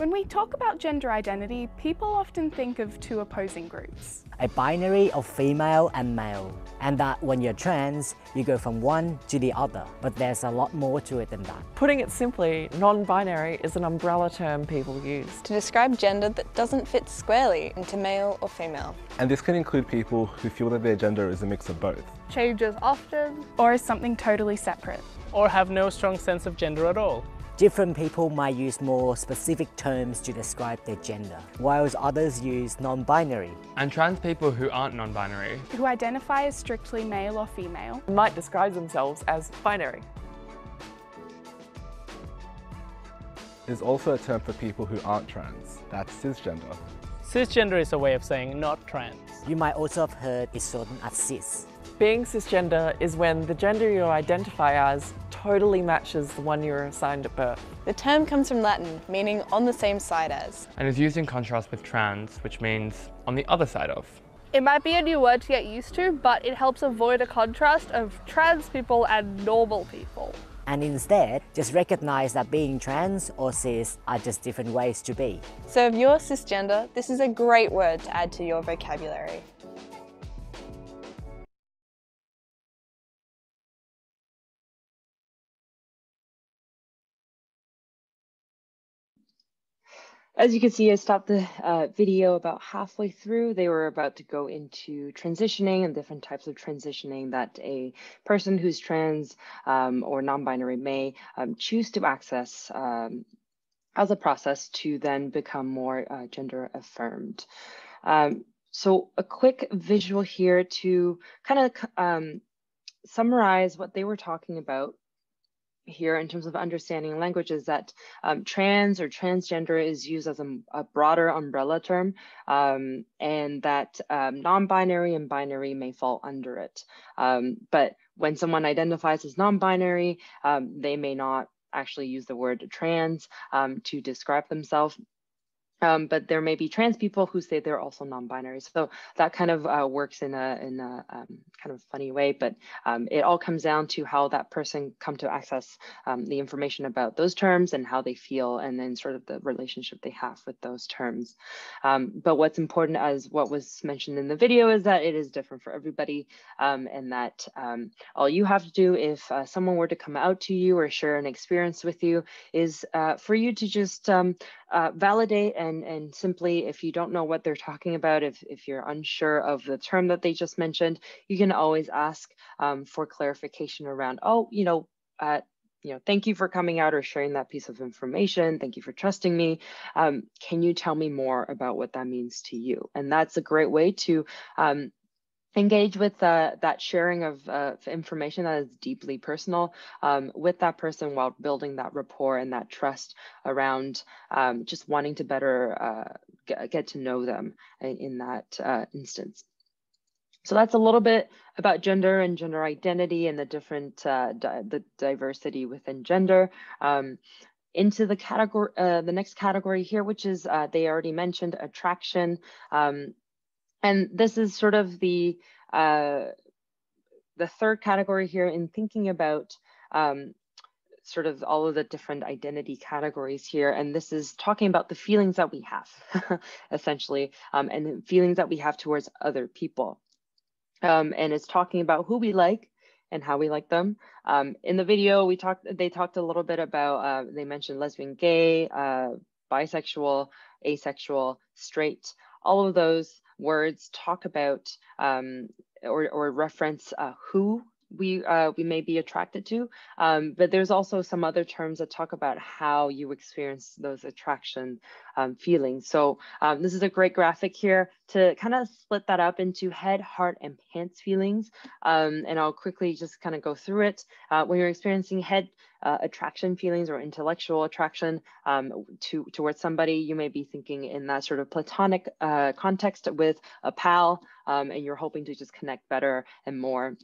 [SPEAKER 16] When we talk about gender identity, people often think of two opposing groups.
[SPEAKER 10] A binary of female and male, and that when you're trans, you go from one to the other, but there's a lot more to it than that.
[SPEAKER 14] Putting it simply, non-binary is an umbrella term people use
[SPEAKER 17] to describe gender that doesn't fit squarely into male or female.
[SPEAKER 9] And this can include people who feel that their gender is a mix of both.
[SPEAKER 18] Changes often.
[SPEAKER 16] Or is something totally separate.
[SPEAKER 15] Or have no strong sense of gender at all.
[SPEAKER 10] Different people might use more specific terms to describe their gender, whilst others use non-binary.
[SPEAKER 13] And trans people who aren't non-binary,
[SPEAKER 16] who identify as strictly male or female,
[SPEAKER 14] might describe themselves as binary.
[SPEAKER 9] There's also a term for people who aren't trans, that's cisgender.
[SPEAKER 15] Cisgender is a way of saying not trans.
[SPEAKER 10] You might also have heard it shortened as cis.
[SPEAKER 14] Being cisgender is when the gender you identify as totally matches the one you were assigned at birth.
[SPEAKER 17] The term comes from Latin, meaning on the same side as.
[SPEAKER 13] And is used in contrast with trans, which means on the other side of.
[SPEAKER 18] It might be a new word to get used to, but it helps avoid a contrast of trans people and normal people.
[SPEAKER 10] And instead, just recognize that being trans or cis are just different ways to be.
[SPEAKER 17] So if you're cisgender, this is a great word to add to your vocabulary.
[SPEAKER 2] As you can see, I stopped the uh, video about halfway through. They were about to go into transitioning and different types of transitioning that a person who's trans um, or non-binary may um, choose to access um, as a process to then become more uh, gender affirmed. Um, so a quick visual here to kind of um, summarize what they were talking about here in terms of understanding language is that um, trans or transgender is used as a, a broader umbrella term um, and that um, non-binary and binary may fall under it. Um, but when someone identifies as non-binary, um, they may not actually use the word trans um, to describe themselves. Um, but there may be trans people who say they're also non-binary. So that kind of uh, works in a, in a um, kind of funny way, but um, it all comes down to how that person come to access um, the information about those terms and how they feel and then sort of the relationship they have with those terms. Um, but what's important as what was mentioned in the video is that it is different for everybody um, and that all you have to do if uh, someone were to come out to you or share an experience with you is uh, for you to just uh, validate and, and simply, if you don't know what they're talking about, if, if you're unsure of the term that they just mentioned, you can always ask um, for clarification around, oh, you know, uh, you know, thank you for coming out or sharing that piece of information. Thank you for trusting me. Um, can you tell me more about what that means to you? And that's a great way to um, engage with uh, that sharing of uh, information that is deeply personal um, with that person while building that rapport and that trust around um, just wanting to better uh, get, to know them in, in that uh, instance. So that's a little bit about gender and gender identity and the different uh, di the diversity within gender. Um, into the category, uh, the next category here, which is they already mentioned attraction. Um, and this is sort of the uh, the third category here in thinking about um, sort of all of the different identity categories here. And this is talking about the feelings that we have, essentially, um, and feelings that we have towards other people. Um, and it's talking about who we like and how we like them. Um, in the video, we talked. They talked a little bit about. Uh, they mentioned lesbian, gay, uh, bisexual, asexual, straight. All of those words talk about um, or, or reference uh, who we uh, we may be attracted to, um, but there's also some other terms that talk about how you experience those attraction um, feelings. So um, this is a great graphic here to kind of split that up into head, heart, and pants feelings. Um, and I'll quickly just kind of go through it. Uh, when you're experiencing head uh, attraction feelings or intellectual attraction um, to towards somebody, you may be thinking in that sort of platonic uh, context with a pal, um, and you're hoping to just connect better and more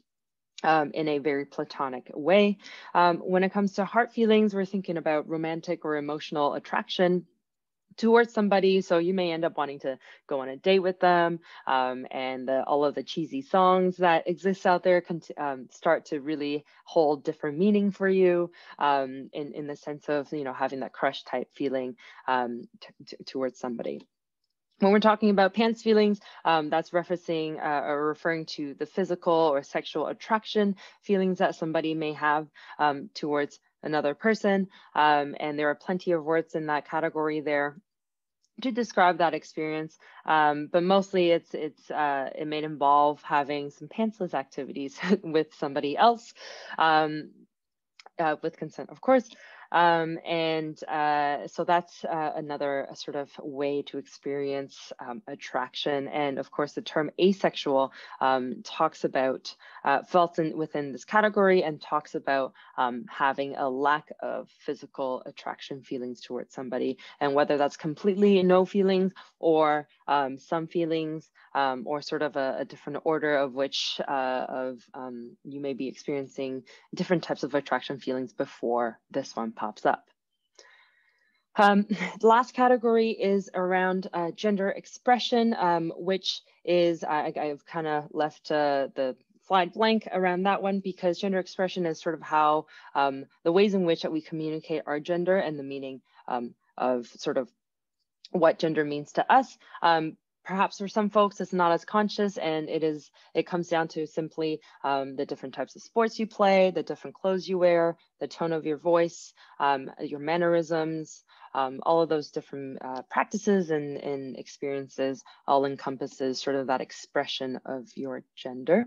[SPEAKER 2] um, in a very platonic way. Um, when it comes to heart feelings, we're thinking about romantic or emotional attraction towards somebody. So you may end up wanting to go on a date with them, um, and the, all of the cheesy songs that exist out there can um, start to really hold different meaning for you um, in in the sense of you know having that crush type feeling um, towards somebody. When we're talking about pants feelings, um, that's referencing uh, or referring to the physical or sexual attraction feelings that somebody may have um, towards another person. Um, and there are plenty of words in that category there to describe that experience. Um, but mostly it's, it's uh, it may involve having some pantsless activities with somebody else um, uh, with consent, of course. Um, and uh, so that's uh, another sort of way to experience um, attraction. And of course, the term asexual um, talks about, uh, falls in, within this category and talks about um, having a lack of physical attraction feelings towards somebody. And whether that's completely no feelings or um, some feelings um, or sort of a, a, different order of which uh, of you may be experiencing different types of attraction feelings before this one pops up. Um, the last category is around uh, gender expression, um, which is, I, have kind of left uh, the slide blank around that one because gender expression is sort of how um, the ways in which that we communicate our gender and the meaning um, of sort of what gender means to us. Um, perhaps for some folks it's not as conscious and it is it comes down to simply um, the different types of sports you play the different clothes you wear the tone of your voice um, your mannerisms um, all of those different uh, practices and, and experiences all encompasses sort of that expression of your gender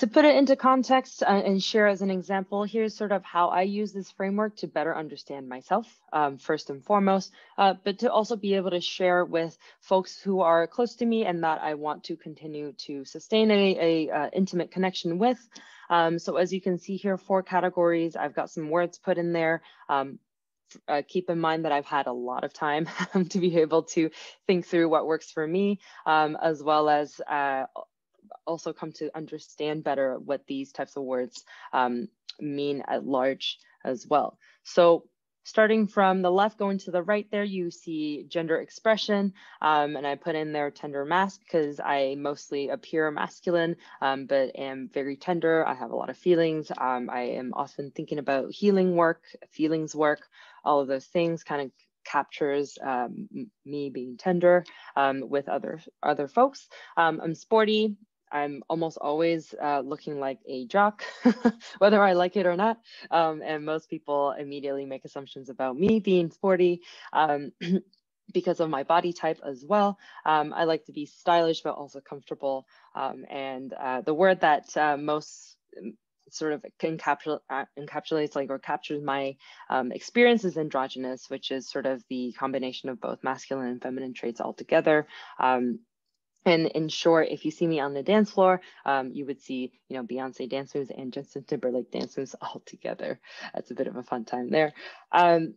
[SPEAKER 2] to put it into context uh, and share as an example, here's sort of how I use this framework to better understand myself, um, first and foremost, uh, but to also be able to share with folks who are close to me and that I want to continue to sustain a, a uh, intimate connection with. Um, so as you can see here, four categories, I've got some words put in there. Um, uh, keep in mind that I've had a lot of time to be able to think through what works for me, um, as well as uh, also come to understand better what these types of words um, mean at large as well. So starting from the left going to the right there, you see gender expression. Um, and I put in there tender masc because I mostly appear masculine, um, but am very tender. I have a lot of feelings. Um, I am often thinking about healing work, feelings work, all of those things kind of captures um, me being tender um, with other other folks. Um, I'm sporty, I'm almost always uh, looking like a jock, whether I like it or not. Um, and most people immediately make assumptions about me being sporty. Um, because of my body type as well. Um, I like to be stylish, but also comfortable. Um, and uh, the word that uh, most um, sort of uh, encapsulates like or captures my um, experience is androgynous, which is sort of the combination of both masculine and feminine traits all together. Um, and in short, if you see me on the dance floor, um, you would see, you know, Beyonce dance moves and Justin Timberlake dance moves all together. That's a bit of a fun time there. Um,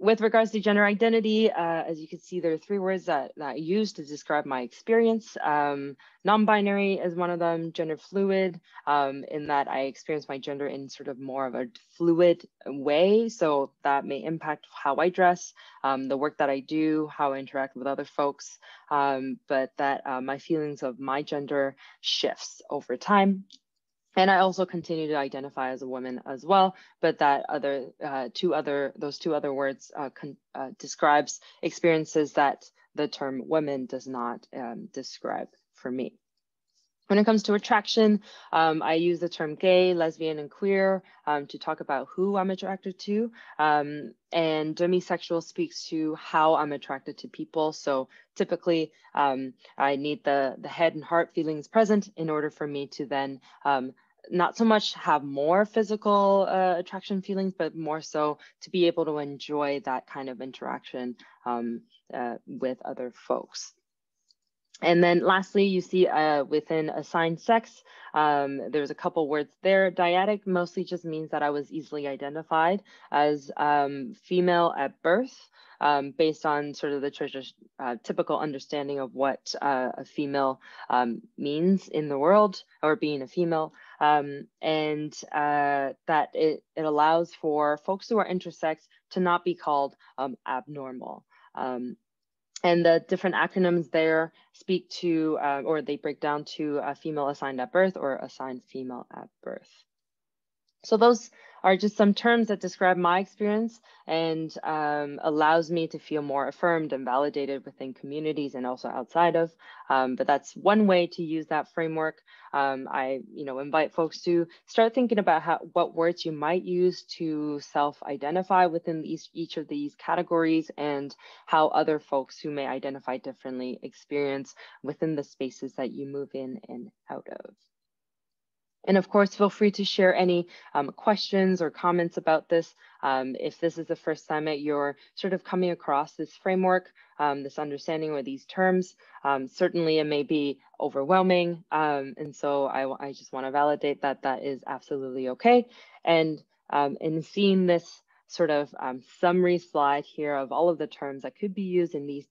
[SPEAKER 2] with regards to gender identity, uh, as you can see, there are three words that, that I use to describe my experience. Um, non-binary is one of them, gender fluid, um, in that I experience my gender in sort of more of a fluid way. So that may impact how I dress, um, the work that I do, how I interact with other folks, um, but that uh, my feelings of my gender shifts over time. And I also continue to identify as a woman as well, but that other uh, two other those two other words uh, uh, describes experiences that the term women does not um, describe for me. When it comes to attraction, um, I use the term gay, lesbian, and queer um, to talk about who I'm attracted to. Um, and demisexual speaks to how I'm attracted to people. So typically, um, I need the, the head and heart feelings present in order for me to then um, not so much have more physical uh, attraction feelings, but more so to be able to enjoy that kind of interaction um, uh, with other folks. And then lastly, you see uh, within assigned sex, um, there's a couple words there. Dyadic mostly just means that I was easily identified as um, female at birth. Um, based on sort of the uh, typical understanding of what uh, a female um, means in the world or being a female. Um, and uh, that it, it allows for folks who are intersex to not be called um, abnormal. Um, and the different acronyms there speak to, uh, or they break down to a female assigned at birth or assigned female at birth. So those are just some terms that describe my experience and um, allows me to feel more affirmed and validated within communities and also outside of. Um, but that's one way to use that framework. Um, I, you know, invite folks to start thinking about how what words you might use to self-identify within each, each of these categories and how other folks who may identify differently experience within the spaces that you move in and out of. And of course, feel free to share any um, questions or comments about this. Um, if this is the first time that you're sort of coming across this framework, um, this understanding or these terms, um, certainly it may be overwhelming. Um, and so I, I just wanna validate that that is absolutely okay. And um, in seeing this sort of summary slide here of all of the terms that could be used in these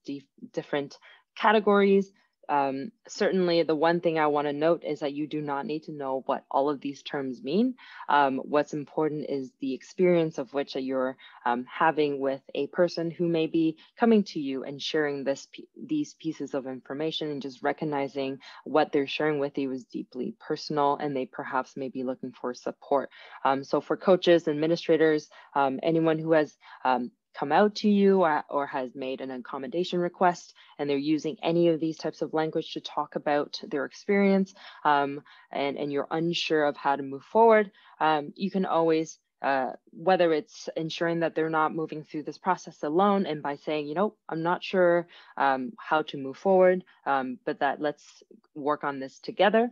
[SPEAKER 2] different categories, um, certainly the one thing I want to note is that you do not need to know what all of these terms mean. Um, what's important is the experience of which you're um, having with a person who may be coming to you and sharing this these pieces of information and just recognizing what they're sharing with you is deeply personal and they perhaps may be looking for support. Um, so for coaches, administrators, um, anyone who has um, come out to you or, or, has made an accommodation request and they're using any of these types of language to talk about their experience um, and, and you're unsure of how to move forward, um, you can always, uh, whether it's ensuring that they're not moving through this process alone and by saying, you know, I'm not sure um, how to move forward, um, but that let's work on this together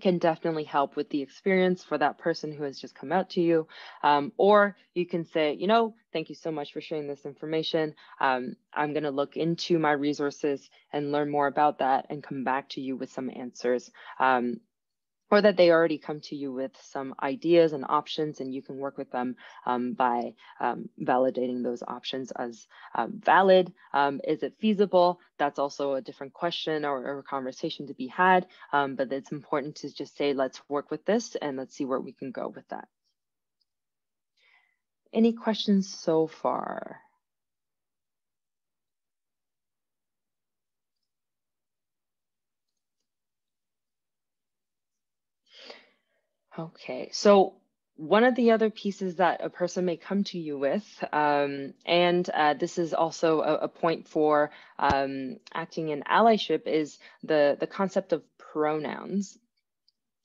[SPEAKER 2] can definitely help with the experience for that person who has just come out to you. Um, or you can say, you know, thank you so much for sharing this information. Um, I'm going to look into my resources and learn more about that and come back to you with some answers. Um, or that they already come to you with some ideas and options and you can work with them um, by um, validating those options as um, valid. Um, is it feasible? That's also a different question or, or a conversation to be had, um, but it's important to just say, let's work with this and let's see where we can go with that. Any questions so far? Okay, so one of the other pieces that a person may come to you with, um, and uh, this is also a, a point for um, acting in allyship, is the, the concept of pronouns.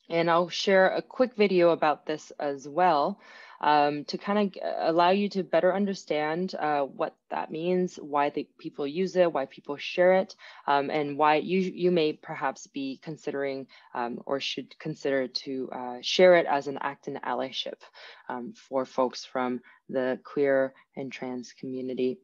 [SPEAKER 2] And I'll share a quick video about this as well um, to kind of allow you to better understand uh, what that means, why the people use it, why people share it, um, and why you, you may perhaps be considering um, or should consider to uh, share it as an act in allyship um, for folks from the queer and trans community.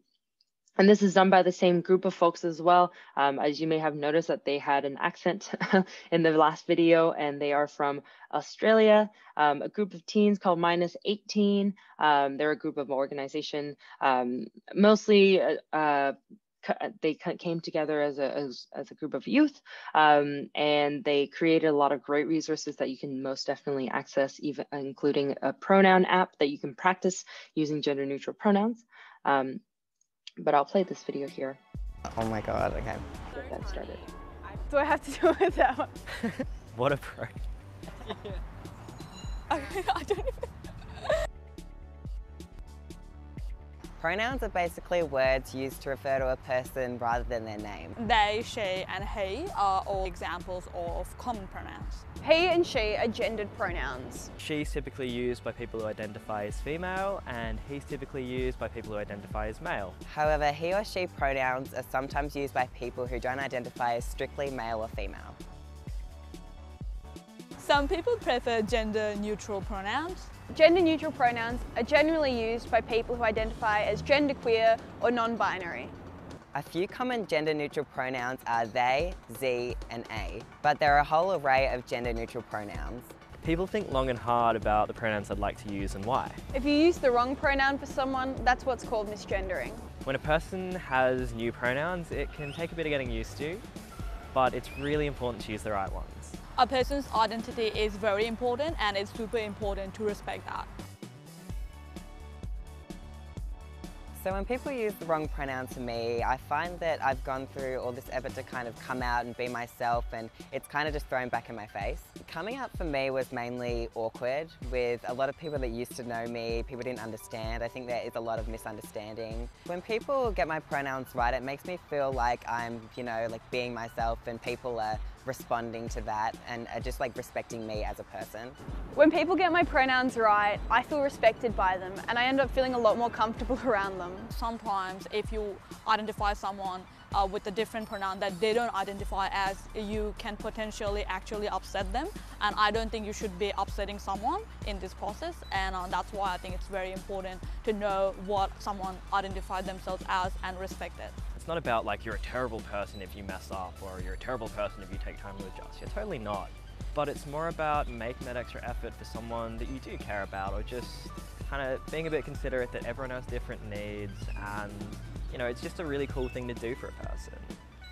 [SPEAKER 2] And this is done by the same group of folks as well. Um, as you may have noticed that they had an accent in the last video and they are from Australia, um, a group of teens called Minus 18. Um, they're a group of organization, um, mostly uh, uh, they came together as a, as, as a group of youth um, and they created a lot of great resources that you can most definitely access, even including a pronoun app that you can practice using gender neutral pronouns. Um, but I'll play this video here.
[SPEAKER 19] Oh my god, okay.
[SPEAKER 2] Get that started.
[SPEAKER 12] Do I have to do it that one?
[SPEAKER 19] what a pro.
[SPEAKER 12] yeah. I, I don't even...
[SPEAKER 19] Pronouns are basically words used to refer to a person rather than their name.
[SPEAKER 12] They, she and he are all examples of common pronouns.
[SPEAKER 11] He and she are gendered pronouns.
[SPEAKER 20] She's typically used by people who identify as female and he's typically used by people who identify as male.
[SPEAKER 19] However, he or she pronouns are sometimes used by people who don't identify as strictly male or female.
[SPEAKER 12] Some people prefer gender neutral pronouns.
[SPEAKER 11] Gender neutral pronouns are generally used by people who identify as genderqueer or non-binary.
[SPEAKER 19] A few common gender neutral pronouns are they, ze and a, but there are a whole array of gender neutral pronouns.
[SPEAKER 20] People think long and hard about the pronouns I'd like to use and why.
[SPEAKER 11] If you use the wrong pronoun for someone, that's what's called misgendering.
[SPEAKER 20] When a person has new pronouns, it can take a bit of getting used to, but it's really important to use the right ones.
[SPEAKER 12] A person's identity is very important and it's super important to respect that.
[SPEAKER 19] So when people use the wrong pronoun to me, I find that I've gone through all this effort to kind of come out and be myself and it's kind of just thrown back in my face. Coming out for me was mainly awkward with a lot of people that used to know me, people didn't understand. I think there is a lot of misunderstanding. When people get my pronouns right, it makes me feel like I'm, you know, like being myself and people are responding to that and are just like respecting me as a person.
[SPEAKER 11] When people get my pronouns right, I feel respected by them and I end up feeling a lot more comfortable around them.
[SPEAKER 12] Sometimes if you identify someone uh, with a different pronoun that they don't identify as, you can potentially actually upset them. And I don't think you should be upsetting someone in this process. And uh, that's why I think it's very important to know what someone identified themselves as and respect it.
[SPEAKER 20] It's not about like you're a terrible person if you mess up or you're a terrible person if you take time to adjust. You're totally not. But it's more about making that extra effort for someone that you do care about or just kind of being a bit considerate that everyone has different needs and you know, it's just a really cool thing to do for a person.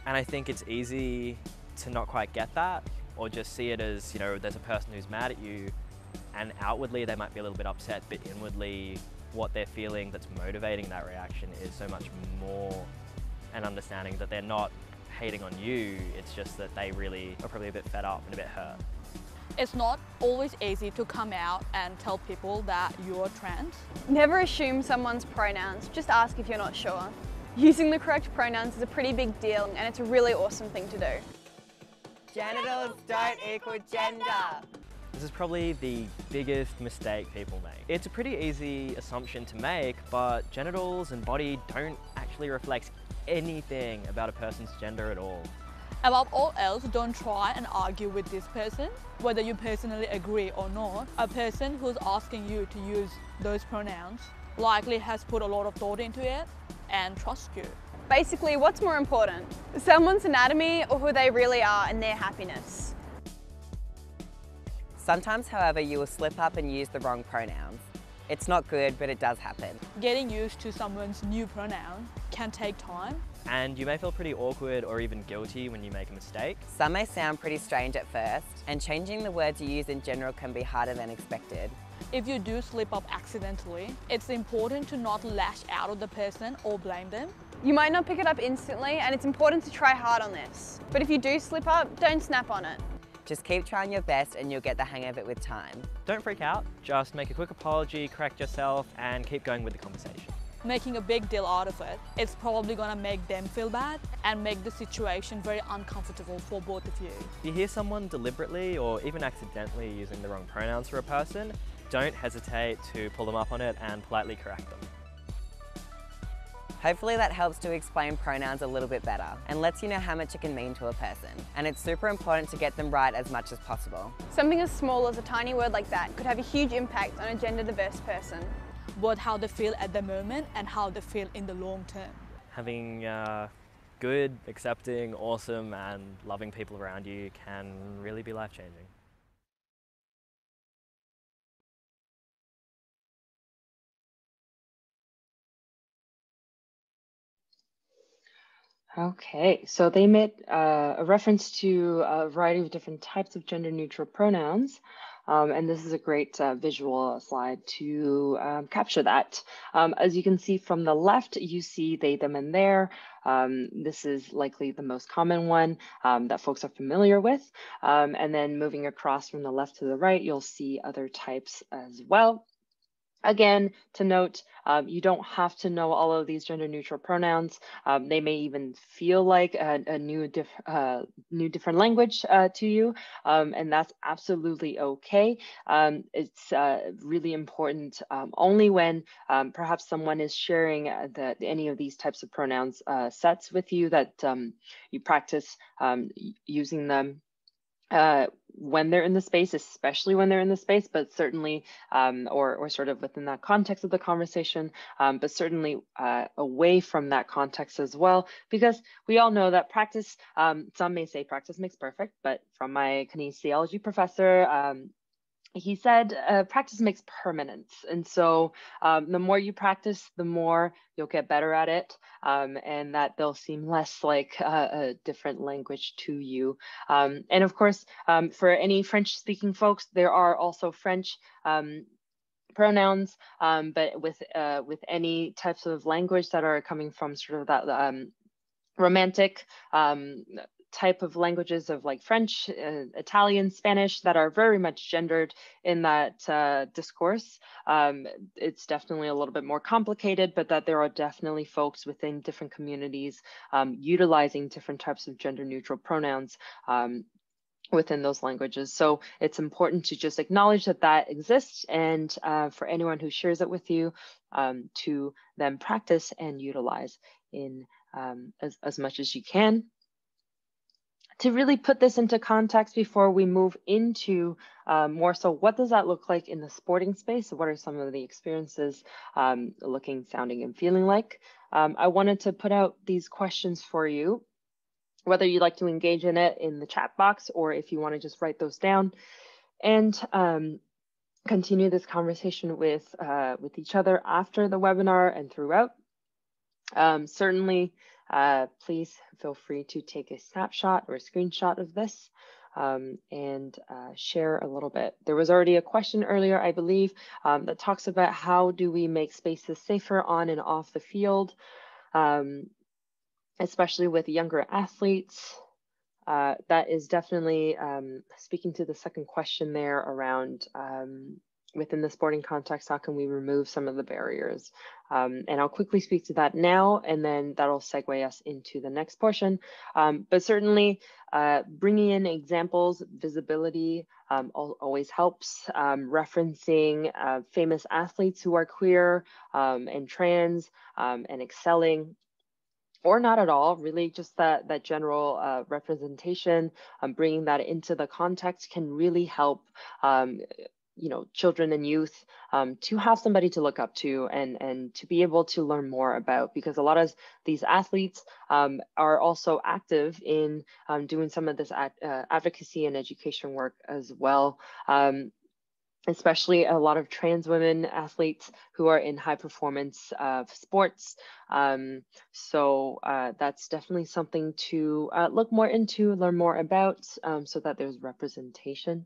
[SPEAKER 20] And I think it's easy to not quite get that or just see it as, you know, there's a person who's mad at you and outwardly they might be a little bit upset, but inwardly what they're feeling that's motivating that reaction is so much more an understanding that they're not hating on you, it's just that they really are probably a bit fed up and a bit hurt.
[SPEAKER 12] It's not always easy to come out and tell people that you're trans.
[SPEAKER 11] Never assume someone's pronouns, just ask if you're not sure. Using the correct pronouns is a pretty big deal and it's a really awesome thing to do.
[SPEAKER 19] Genitals don't equal gender.
[SPEAKER 20] This is probably the biggest mistake people make. It's a pretty easy assumption to make, but genitals and body don't actually reflect anything about a person's gender at all.
[SPEAKER 12] Above all else, don't try and argue with this person, whether you personally agree or not. A person who's asking you to use those pronouns likely has put a lot of thought into it and trust you.
[SPEAKER 11] Basically, what's more important? Someone's anatomy or who they really are and their happiness?
[SPEAKER 19] Sometimes, however, you will slip up and use the wrong pronouns. It's not good, but it does happen.
[SPEAKER 12] Getting used to someone's new pronoun can take time.
[SPEAKER 20] And you may feel pretty awkward or even guilty when you make a mistake.
[SPEAKER 19] Some may sound pretty strange at first, and changing the words you use in general can be harder than expected.
[SPEAKER 12] If you do slip up accidentally, it's important to not lash out at the person or blame them.
[SPEAKER 11] You might not pick it up instantly, and it's important to try hard on this. But if you do slip up, don't snap on it.
[SPEAKER 19] Just keep trying your best and you'll get the hang of it with time.
[SPEAKER 20] Don't freak out, just make a quick apology, correct yourself, and keep going with the conversation.
[SPEAKER 12] making a big deal out of it, it's probably gonna make them feel bad and make the situation very uncomfortable for both of you.
[SPEAKER 20] If you hear someone deliberately or even accidentally using the wrong pronouns for a person, don't hesitate to pull them up on it and politely correct them.
[SPEAKER 19] Hopefully that helps to explain pronouns a little bit better and lets you know how much it can mean to a person. And it's super important to get them right as much as possible.
[SPEAKER 11] Something as small as a tiny word like that could have a huge impact on a gender diverse person.
[SPEAKER 12] Both how they feel at the moment and how they feel in the long term.
[SPEAKER 20] Having uh, good, accepting, awesome and loving people around you can really be life changing.
[SPEAKER 2] Okay, so they made uh, a reference to a variety of different types of gender neutral pronouns. Um, and this is a great uh, visual slide to um, capture that. Um, as you can see from the left, you see they, them, and their. Um, this is likely the most common one um, that folks are familiar with. Um, and then moving across from the left to the right, you'll see other types as well. Again, to note, um, you don't have to know all of these gender neutral pronouns. Um, they may even feel like a, a new, diff, uh, new different language uh, to you, um, and that's absolutely okay. Um, it's uh, really important um, only when um, perhaps someone is sharing uh, the, any of these types of pronouns uh, sets with you that you practice using them uh, when they're in the space, especially when they're in the space, but certainly, um, or, or sort of within that context of the conversation, um, but certainly uh, away from that context as well, because we all know that practice, um, some may say practice makes perfect, but from my kinesiology professor, um, he said uh, practice makes permanence. And so um, the more you practice the more you'll get better at it um, and that they'll seem less like uh, a different language to you. Um, and of course um, for any french speaking folks there are also french um, pronouns um, but with uh, with any types of language that are coming from sort of that romantic um, type of languages of like French, uh, Italian, Spanish that are very much gendered in that uh, discourse. Um, it's definitely a little bit more complicated, but that there are definitely folks within different communities um, utilizing different types of gender neutral pronouns um, within those languages. So it's important to just acknowledge that that exists and uh, for anyone who shares it with you um, to then practice and utilize in um, as, as much as you can to really put this into context before we move into um, more so what does that look like in the sporting space? What are some of the experiences um, looking, sounding, and feeling like? Um, I wanted to put out these questions for you, whether you'd like to engage in it in the chat box or if you want to just write those down and um, continue this conversation with, uh, with each other after the webinar and throughout. Um, certainly, uh, please feel free to take a snapshot or a screenshot of this um, and uh, share a little bit. There was already a question earlier, I believe, um, that talks about how do we make spaces safer on and off the field, um, especially with younger athletes. Uh, that is definitely um, speaking to the second question there around um, within the sporting context, how can we remove some of the barriers? Um, and I'll quickly speak to that now, and then that'll segue us into the next portion. Um, but certainly, uh, bringing in examples, visibility um, always helps. Um, referencing uh, famous athletes who are queer um, and trans um, and excelling or not at all, really just that, that general uh, representation, um, bringing that into the context can really help um, you know children and youth um, to have somebody to look up to and and to be able to learn more about because a lot of these athletes um, are also active in um, doing some of this uh, advocacy and education work as well um, especially a lot of trans women athletes who are in high performance uh, sports. Um, so uh, that's definitely something to uh, look more into, learn more about um, so that there's representation.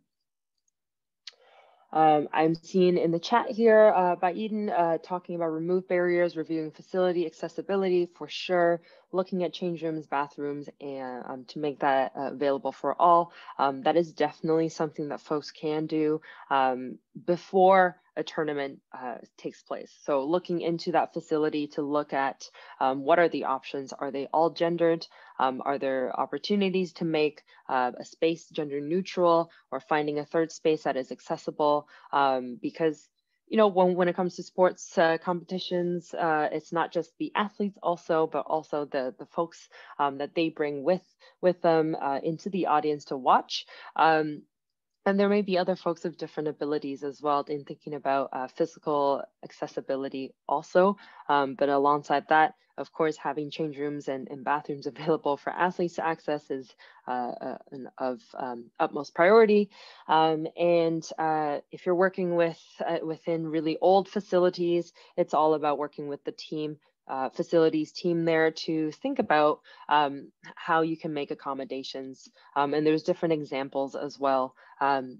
[SPEAKER 2] Um, I'm seeing in the chat here uh, by Eden uh, talking about remove barriers, reviewing facility accessibility for sure. Looking at change rooms, bathrooms, and um, to make that uh, available for all. Um, that is definitely something that folks can do um, before a tournament uh, takes place. So looking into that facility to look at um, what are the options? Are they all gendered? Um, are there opportunities to make uh, a space gender neutral or finding a third space that is accessible? Um, because you know, when, when it comes to sports uh, competitions, uh, it's not just the athletes also, but also the, the folks um, that they bring with, with them uh, into the audience to watch. Um, and there may be other folks of different abilities as well in thinking about uh, physical accessibility also. Um, but alongside that, of course, having change rooms and, and bathrooms available for athletes to access is uh, uh, of um, utmost priority. Um, and uh, if you're working with uh, within really old facilities, it's all about working with the team uh, facilities team there to think about um, how you can make accommodations. Um, and there's different examples as well um,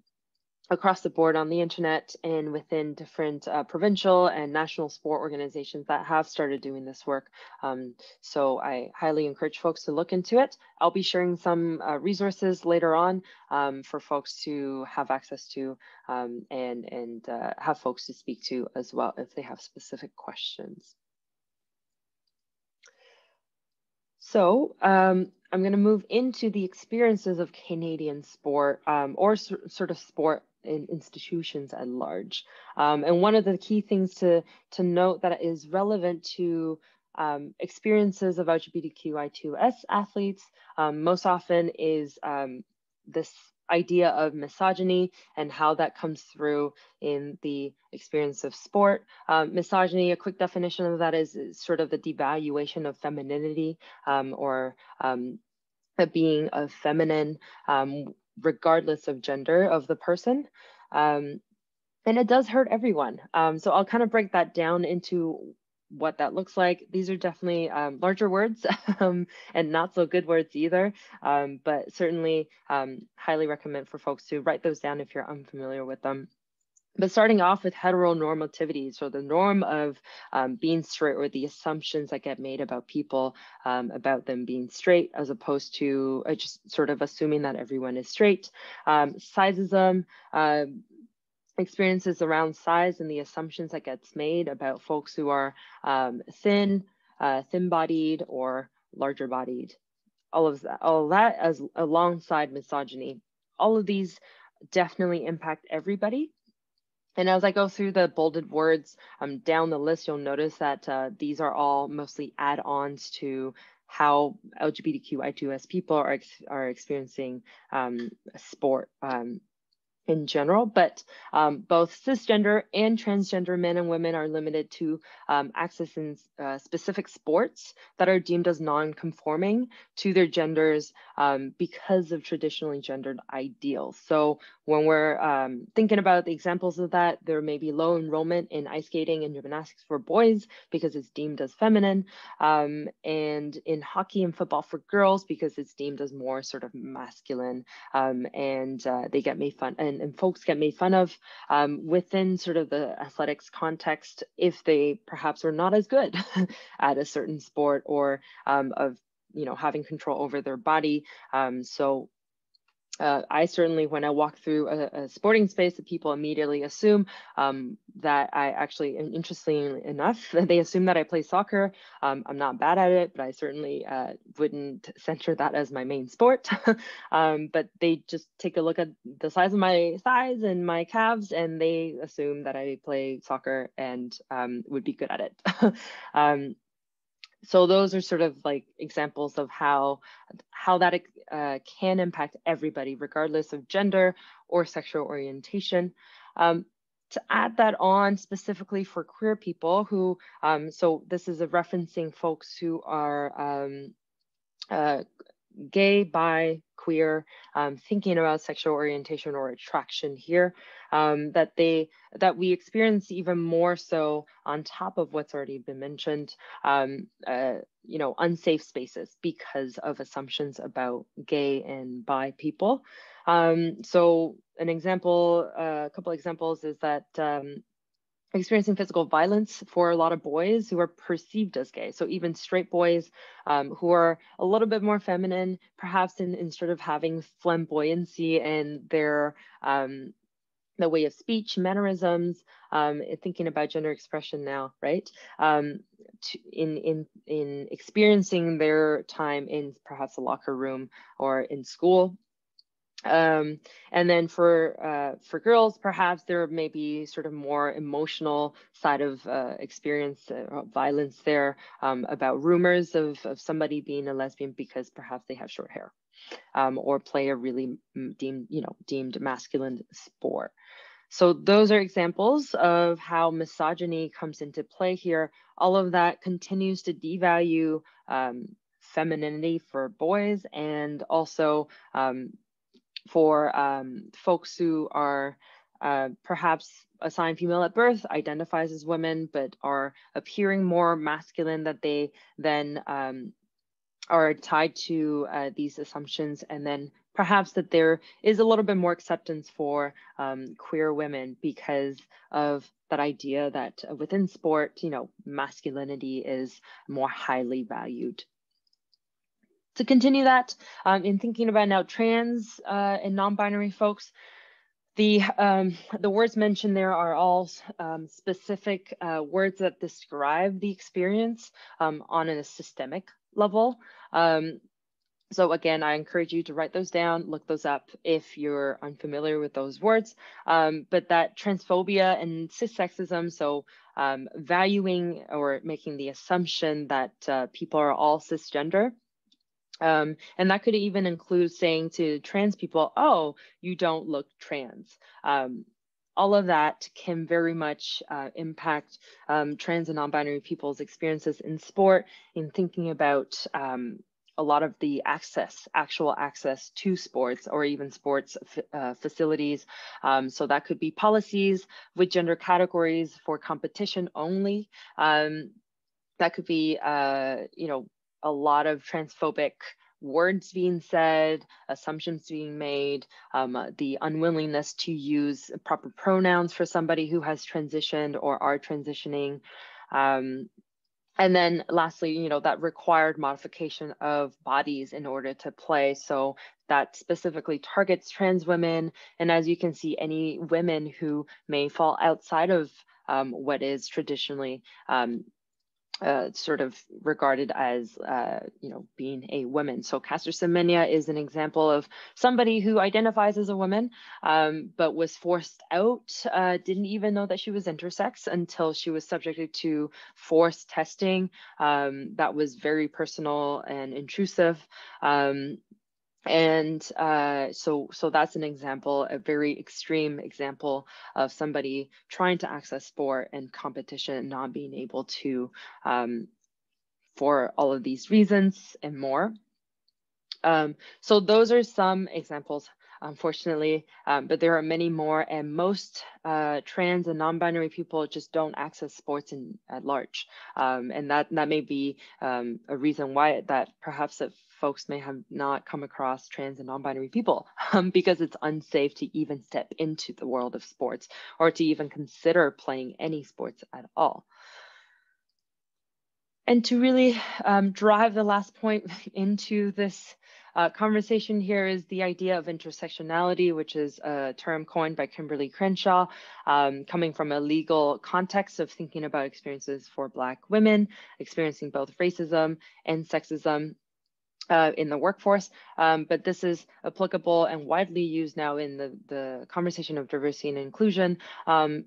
[SPEAKER 2] across the board on the internet and within different uh, provincial and national sport organizations that have started doing this work. Um, so I highly encourage folks to look into it. I'll be sharing some uh, resources later on um, for folks to have access to um, and, and uh, have folks to speak to as well if they have specific questions. So um, I'm going to move into the experiences of Canadian sport um, or sort of sport in institutions at large. Um, and one of the key things to, to note that is relevant to um, experiences of LGBTQI2S athletes um, most often is um, this idea of misogyny and how that comes through in the experience of sport. Um, misogyny, a quick definition of that is, is, sort of the devaluation of femininity um, or um, being of feminine, um, regardless of gender of the person. Um, and it does hurt everyone. Um, so I'll kind of break that down into what that looks like. These are definitely um, larger words um, and not so good words either, um, but certainly um, highly recommend for folks to write those down if you're unfamiliar with them. But starting off with heteronormativity, so the norm of um, being straight or the assumptions that get made about people, um, about them being straight, as opposed to uh, just sort of assuming that everyone is straight. Um, sizeism, uh, experiences around size and the assumptions that gets made about folks who are um, thin, uh, thin-bodied or larger-bodied. All of that, all of that as alongside misogyny. All of these definitely impact everybody. And as I go through the bolded words um, down the list, you'll notice that uh, these are all mostly add-ons to how LGBTQI2S people are, ex are experiencing um, sport um, in general, but um, both cisgender and transgender men and women are limited to um, accessing uh, specific sports that are deemed as non-conforming to their genders um, because of traditionally gendered ideals. So when we're um, thinking about the examples of that, there may be low enrollment in ice skating and gymnastics for boys because it's deemed as feminine, um, and in hockey and football for girls because it's deemed as more sort of masculine, um, and uh, they get made fun and and, and folks get made fun of um, within sort of the athletics context if they perhaps are not as good at a certain sport or um, of you know having control over their body. Um, so uh, I certainly, when I walk through a, a, sporting space, that people immediately assume um, that I actually, interestingly enough, they assume that I play soccer. Um, I'm not bad at it, but I certainly uh, wouldn't center that as my main sport. um, but they just take a look at the size of my thighs and my calves, and they assume that I play soccer and um, would be good at it. So those are sort of like examples of how how that uh, can impact everybody regardless of gender or sexual orientation. Um, to add that on specifically for queer people who um, so this is a referencing folks who are um, uh, gay bi queer um, thinking about sexual orientation or attraction here um, that they that we experience even more so on top of what's already been mentioned um, uh, you know unsafe spaces because of assumptions about gay and bi people. Um, so an example uh, a couple examples is that um, experiencing physical violence for a lot of boys who are perceived as gay. So even straight boys um, who are a little bit more feminine, perhaps in, in sort of having flamboyancy in their um, the way of speech, mannerisms, um, thinking about gender expression now, right? Um, to, in in in experiencing their time in perhaps a locker room or in school, um, and then for uh, for girls, perhaps there may be sort of more emotional side of uh, experience uh, violence there um, about rumors of, of somebody being a lesbian because perhaps they have short hair um, or play a really deemed you know deemed masculine sport. So those are examples of how misogyny comes into play here. All of that continues to devalue um, femininity for boys and also um, for um, folks who are uh, perhaps assigned female at birth, identifies as women, but are appearing more masculine that they then um, are tied to uh, these assumptions. And then perhaps that there is a little bit more acceptance for um, queer women because of that idea that within sport, you know, masculinity is more highly valued to continue that um, in thinking about now trans uh, and non-binary folks, the, um, the words mentioned there are all um, specific uh, words that describe the experience um, on a systemic level. Um, so again, I encourage you to write those down, look those up if you're unfamiliar with those words. Um, but that transphobia and cissexism, so um, valuing or making the assumption that uh, people are all cisgender, um, and that could even include saying to trans people, oh, you don't look trans. Um, all of that can very much uh, impact um, trans and non-binary people's experiences in sport in thinking about um, a lot of the access, actual access to sports or even sports uh, facilities. Um, so that could be policies with gender categories for competition only. Um, that could be, uh, you know, a lot of transphobic words being said, assumptions being made, um, the unwillingness to use proper pronouns for somebody who has transitioned or are transitioning. Um, and then lastly, you know, that required modification of bodies in order to play. So that specifically targets trans women. And as you can see, any women who may fall outside of um, what is traditionally um, uh, sort of regarded as, uh, you know, being a woman. So Caster Semenya is an example of somebody who identifies as a woman, um, but was forced out, uh, didn't even know that she was intersex until she was subjected to forced testing um, that was very personal and intrusive. Um, and uh, so so that's an example a very extreme example of somebody trying to access sport and competition and not being able to um, for all of these reasons and more um, so those are some examples unfortunately, um, but there are many more and most uh, trans and non-binary people just don't access sports in, at large. Um, and that, that may be um, a reason why that perhaps if folks may have not come across trans and non-binary people um, because it's unsafe to even step into the world of sports or to even consider playing any sports at all. And to really um, drive the last point into this uh, conversation here is the idea of intersectionality, which is a term coined by Kimberly Crenshaw, um, coming from a legal context of thinking about experiences for Black women, experiencing both racism and sexism uh, in the workforce, um, but this is applicable and widely used now in the, the conversation of diversity and inclusion um,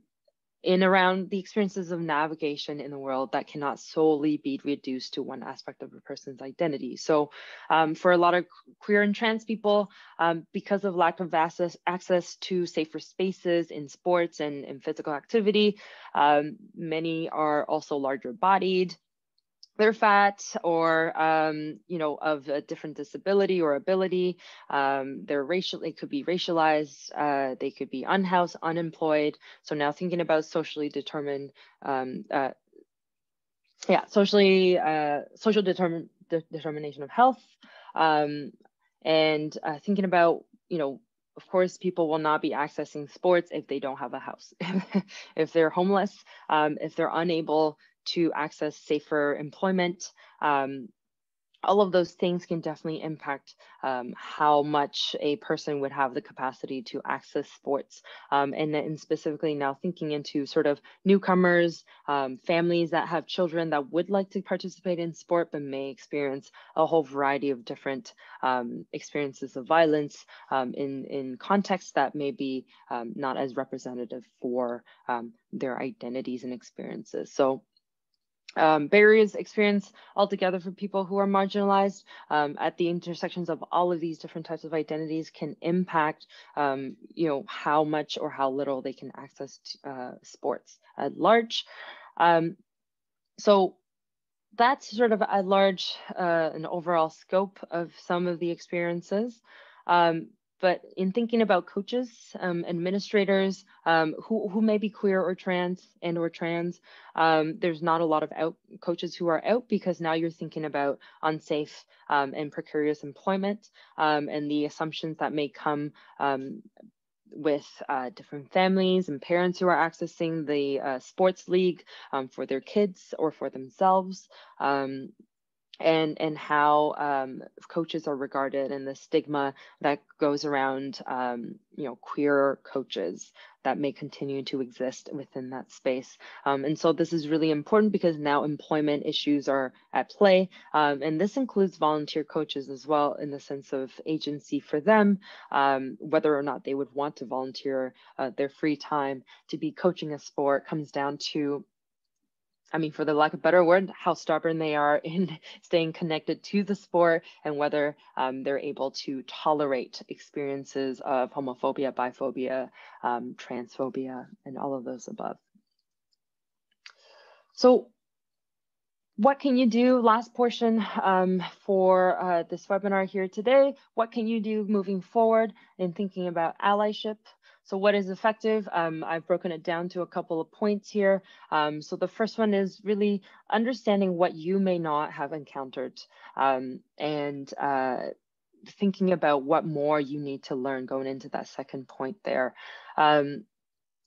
[SPEAKER 2] in around the experiences of navigation in the world that cannot solely be reduced to one aspect of a person's identity. So um, for a lot of queer and trans people, um, because of lack of access, access to safer spaces in sports and, in physical activity, um, many are also larger bodied, they're fat or um, you know of a different disability or ability um, they're racially could be racialized uh, they could be unhoused unemployed so now thinking about socially determined um, uh, yeah socially uh, social determin de determination of health um, and uh, thinking about you know of course, people will not be accessing sports if they don't have a house. if they're homeless, um, if they're unable to access safer employment, um, all of those things can definitely impact um, how much a person would have the capacity to access sports. Um, and then specifically now thinking into sort of newcomers, um, families that have children that would like to participate in sport but may experience a whole variety of different um, experiences of violence um, in, in contexts that may be um, not as representative for their identities and experiences. So um, barriers experienced altogether for people who are marginalized um, at the intersections of all of these different types of identities can impact, um, you know, how much or how little they can access uh, sports at large. Um, so that's sort of a large uh, an overall scope of some of the experiences. Um, but in thinking about coaches, um, administrators um, who, who may be queer or trans and or trans, um, there's not a lot of out coaches who are out because now you're thinking about unsafe um, and precarious employment um, and the assumptions that may come um, with uh, different families and parents who are accessing the uh, sports league for their kids or for themselves and and how um, coaches are regarded and the stigma that goes around um, you know queer coaches that may continue to exist within that space. Um, and so this is really important because now employment issues are at play um, and this includes volunteer coaches as well in the sense of agency for them um, whether or not they would want to volunteer uh, their free time to be coaching a sport comes down to I mean, for the lack of better word, how stubborn they are in staying connected to the sport and whether um, they're able to tolerate experiences of homophobia, biphobia, um, transphobia, and all of those above. So what can you do, last portion um, for uh, this webinar here today, what can you do moving forward in thinking about allyship? So what is effective? Um, I've broken it down to a couple of points here. Um, so the first one is really understanding what you may not have encountered um, and uh, thinking about what more you need to learn going into that second point there. Um,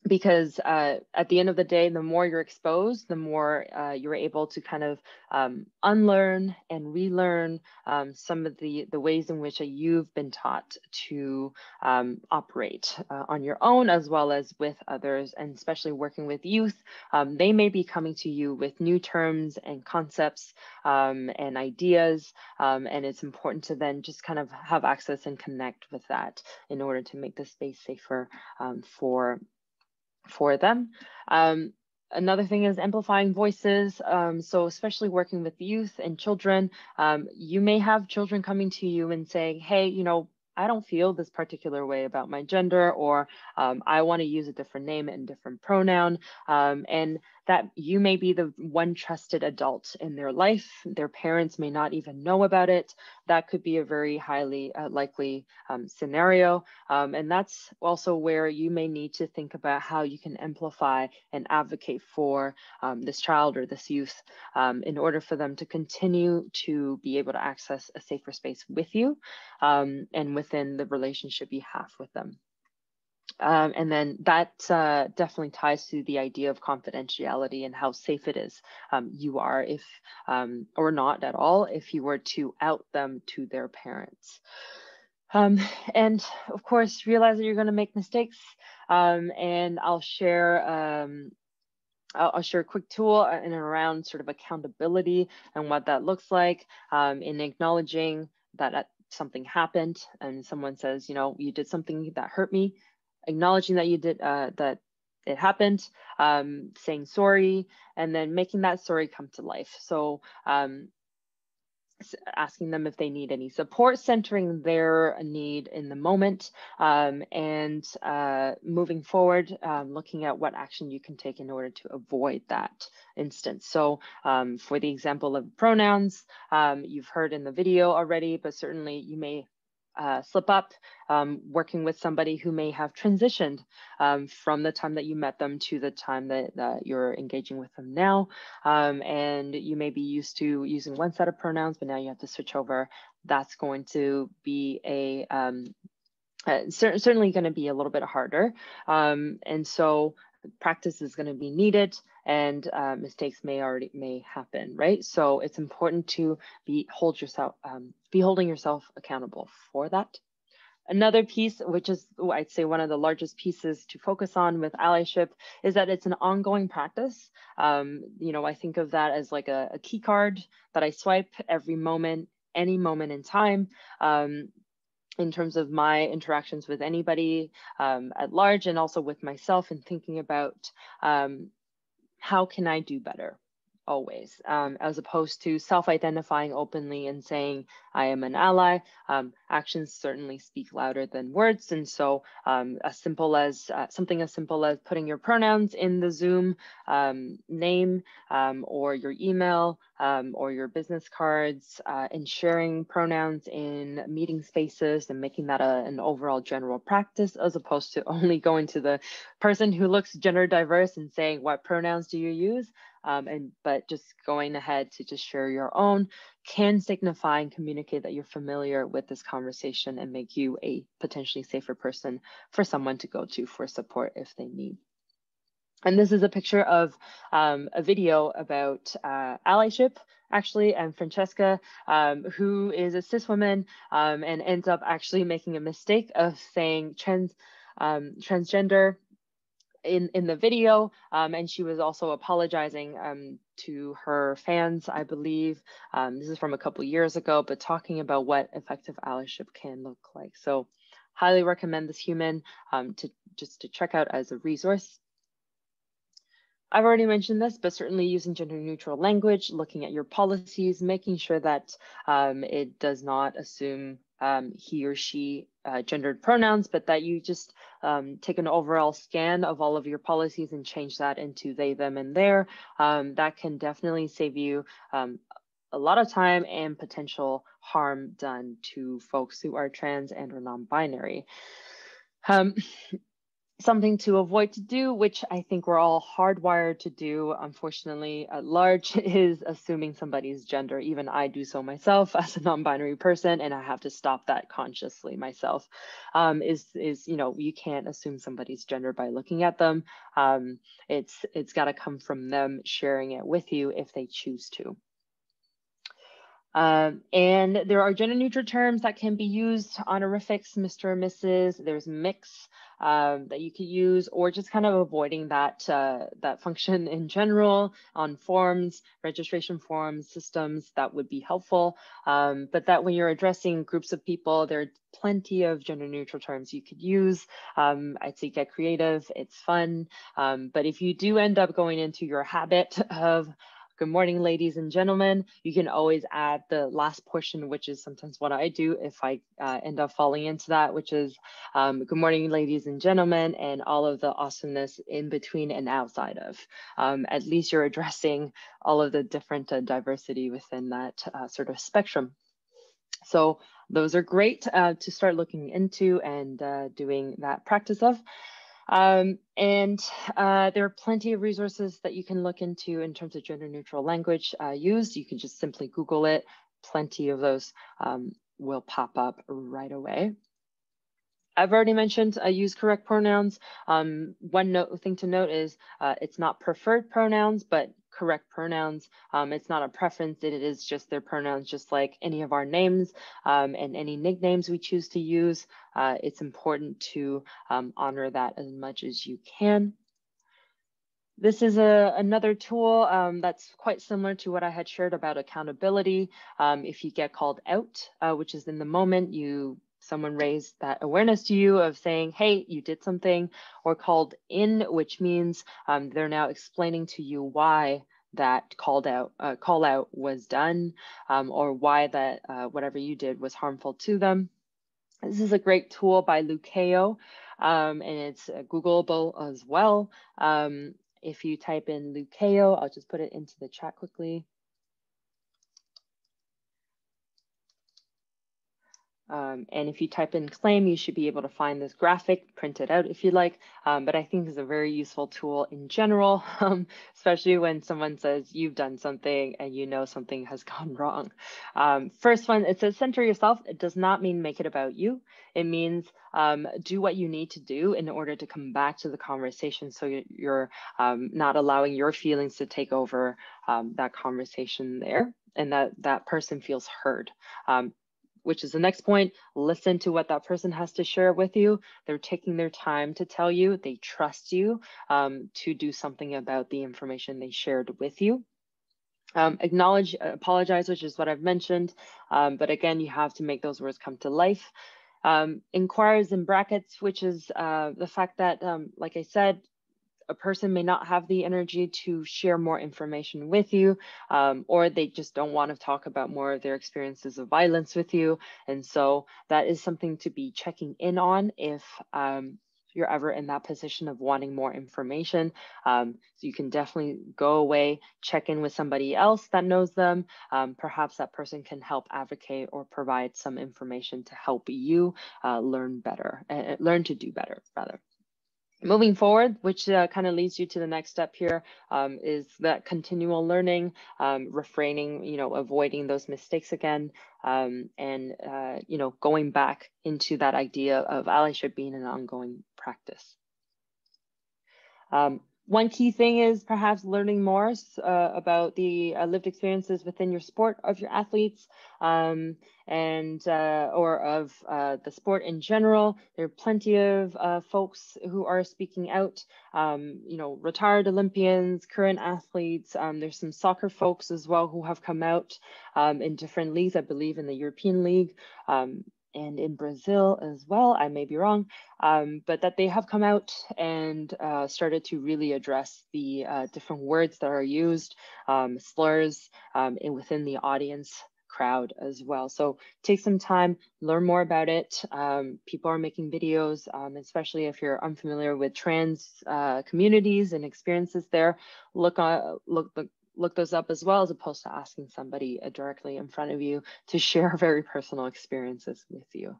[SPEAKER 2] because uh, at the end of the day, the more you're exposed, the more uh, you're able to kind of um, unlearn and relearn um, some of the, the ways in which you've been taught to um, operate uh, on your own as well as with others, and especially working with youth. Um, they may be coming to you with new terms and concepts um, and ideas, um, and it's important to then just kind of have access and connect with that in order to make the space safer for for them. Um, another thing is amplifying voices. Um, so especially working with youth and children, um, you may have children coming to you and saying, hey, you know, I don't feel this particular way about my gender, or um, I want to use a different name and different pronoun. Um, and that you may be the one trusted adult in their life. Their parents may not even know about it. That could be a very highly uh, likely um, scenario. Um, and that's also where you may need to think about how you can amplify and advocate for um, this child or this youth um, in order for them to continue to be able to access a safer space with you um, and within the relationship you have with them. Um, and then that uh, definitely ties to the idea of confidentiality and how safe it is um, you are if um, or not at all if you were to out them to their parents. Um, and of course, realize that you're going to make mistakes. Um, and I'll share um, I'll, I'll, share a quick tool in and around sort of accountability and what that looks like in acknowledging that something happened and someone says, you know, you did something that hurt me acknowledging that you did uh, that it happened, um, saying sorry, and then making that sorry come to life. So um, asking them if they need any support, centering their need in the moment, um, and uh, moving forward, um, looking at what action you can take in order to avoid that instance. So um, for the example of pronouns, um, you've heard in the video already, but certainly you may uh, slip up um, working with somebody who may have transitioned um, from the time that you met them to the time that, that you're engaging with them now. Um, and you may be used to using one set of pronouns, but now you have to switch over. That's going to be a um, uh, cer certainly going to be a little bit harder. Um, and so practice is going to be needed and uh, mistakes may already may happen, right? So it's important to be hold yourself, um, be holding yourself accountable for that. Another piece, which is I'd say one of the largest pieces to focus on with allyship, is that it's an ongoing practice. Um, you know, I think of that as like a, a, key card that I swipe every moment, any moment in time. Um, in terms of my interactions with anybody um, at large and also with myself and thinking about um, how can I do better? always, um, as opposed to self-identifying openly and saying, I am an ally. Um, actions certainly speak louder than words. And so um, as simple as uh, something as simple as putting your pronouns in the Zoom um, name um, or your email um, or your business cards, uh, ensuring pronouns in meeting spaces and making that a, an overall general practice as opposed to only going to the person who looks gender diverse and saying, what pronouns do you use? um, and but just going ahead to just share your own can signify and communicate that you're familiar with this conversation and make you a potentially safer person for someone to go to for support if they need. And this is a picture of um, a video about uh, allyship, actually, and Franchesca, um, who is a cis woman um, and ends up actually making a mistake of saying trans, um, transgender in in the video um, and she was also apologizing um, to her fans i believe. Um, this is from a couple years ago but talking about what effective allyship can look like. So highly recommend this human um, to just to check out as a resource. I've already mentioned this, but certainly using gender neutral language, looking at your policies, making sure that um, it does not assume um, he or she uh, gendered pronouns, but that you just um, take an overall scan of all of your policies and change that into they, them, and their. Um, that can definitely save you um, a lot of time and potential harm done to folks who are trans and or non-binary. Something to avoid to do, which I think we're all hardwired to do, unfortunately, at large, is assuming somebody's gender. Even I do so myself as a non-binary person, and I have to stop that consciously myself. Um, is is you know you can't assume somebody's gender by looking at them. Um, it's it's got to come from them sharing it with you if they choose to. Um, and there are gender neutral terms that can be used, honorifics, Mr. and Mrs. There's Mx um, that you could use, or just kind of avoiding that uh, that function in general on forms, registration forms, systems that would be helpful. Um, but that when you're addressing groups of people, there are plenty of gender neutral terms you could use. Um, I'd say get creative, it's fun. Um, but if you do end up going into your habit of Good morning, ladies and gentlemen. You can always add the last portion, which is sometimes what I do if I uh, end up falling into that, which is um, good morning, ladies and gentlemen, and all of the awesomeness in between and outside of. Um, at least you're addressing all of the different uh, diversity within that uh, sort of spectrum. So those are great uh, to start looking into and uh, doing that practice of. Um, and uh, there are plenty of resources that you can look into in terms of gender neutral language uh, used. You can just simply Google it. Plenty of those um, will pop up right away. I've already mentioned I uh, use correct pronouns. Um, one note, thing to note is uh, it's not preferred pronouns, but correct pronouns. Um, it's not a preference, it is just their pronouns, just like any of our names um, and any nicknames we choose to use. Uh, it's important to um, honor that as much as you can. This is a, another tool um, that's quite similar to what I had shared about accountability. Um, if you get called out, uh, which is in the moment, you someone raised that awareness to you of saying, hey, you did something, or called in, which means um, they're now explaining to you why that called out uh, call out was done um, or why that uh, whatever you did was harmful to them. This is a great tool by Lukeo um, and it's uh, Googleable as well. Um, if you type in Lukeo, I'll just put it into the chat quickly. Um, and if you type in claim, you should be able to find this graphic, print it out if you like. Um, but I think it's a very useful tool in general, um, especially when someone says you've done something and you know something has gone wrong. Um, first one, it says center yourself. It does not mean make it about you. It means um, do what you need to do in order to come back to the conversation so you're um, not allowing your feelings to take over that conversation there and that that person feels heard. Um, which is the next point. Listen to what that person has to share with you. They're taking their time to tell you, they trust you um, to do something about the information they shared with you. Um, acknowledge, apologize, which is what I've mentioned. Um, but again, you have to make those words come to life. Um, inquires in brackets, which is uh, the fact that, um, like I said, a person may not have the energy to share more information with you, um, or they just don't want to talk about more of their experiences of violence with you. And so that is something to be checking in on if um, you're ever in that position of wanting more information. Um, so you can definitely go away, check in with somebody else that knows them. Um, perhaps that person can help advocate or provide some information to help you uh, learn better, uh, learn to do better rather moving forward, which uh, kind of leads you to the next step here, um, is that continual learning, um, refraining, you know, avoiding those mistakes again, um, and, uh, you know, going back into that idea of allyship being an ongoing practice. Um, one key thing is perhaps learning more uh, about the uh, lived experiences within your sport of your athletes um, and uh, or of uh, the sport in general. There are plenty of uh, folks who are speaking out, um, you know, retired Olympians, current athletes. Um, there's some soccer folks as well who have come out um, in different leagues, I believe in the European League. And in Brazil as well, I may be wrong, um, but that they have come out and uh, started to really address the uh, different words that are used, um, slurs um, within the audience crowd as well. So take some time, learn more about it. Um, people are making videos, um, especially if you're unfamiliar with trans uh, communities and experiences there, look, on, look, look look those up as well as opposed to asking somebody uh, directly in front of you to share very personal experiences with you.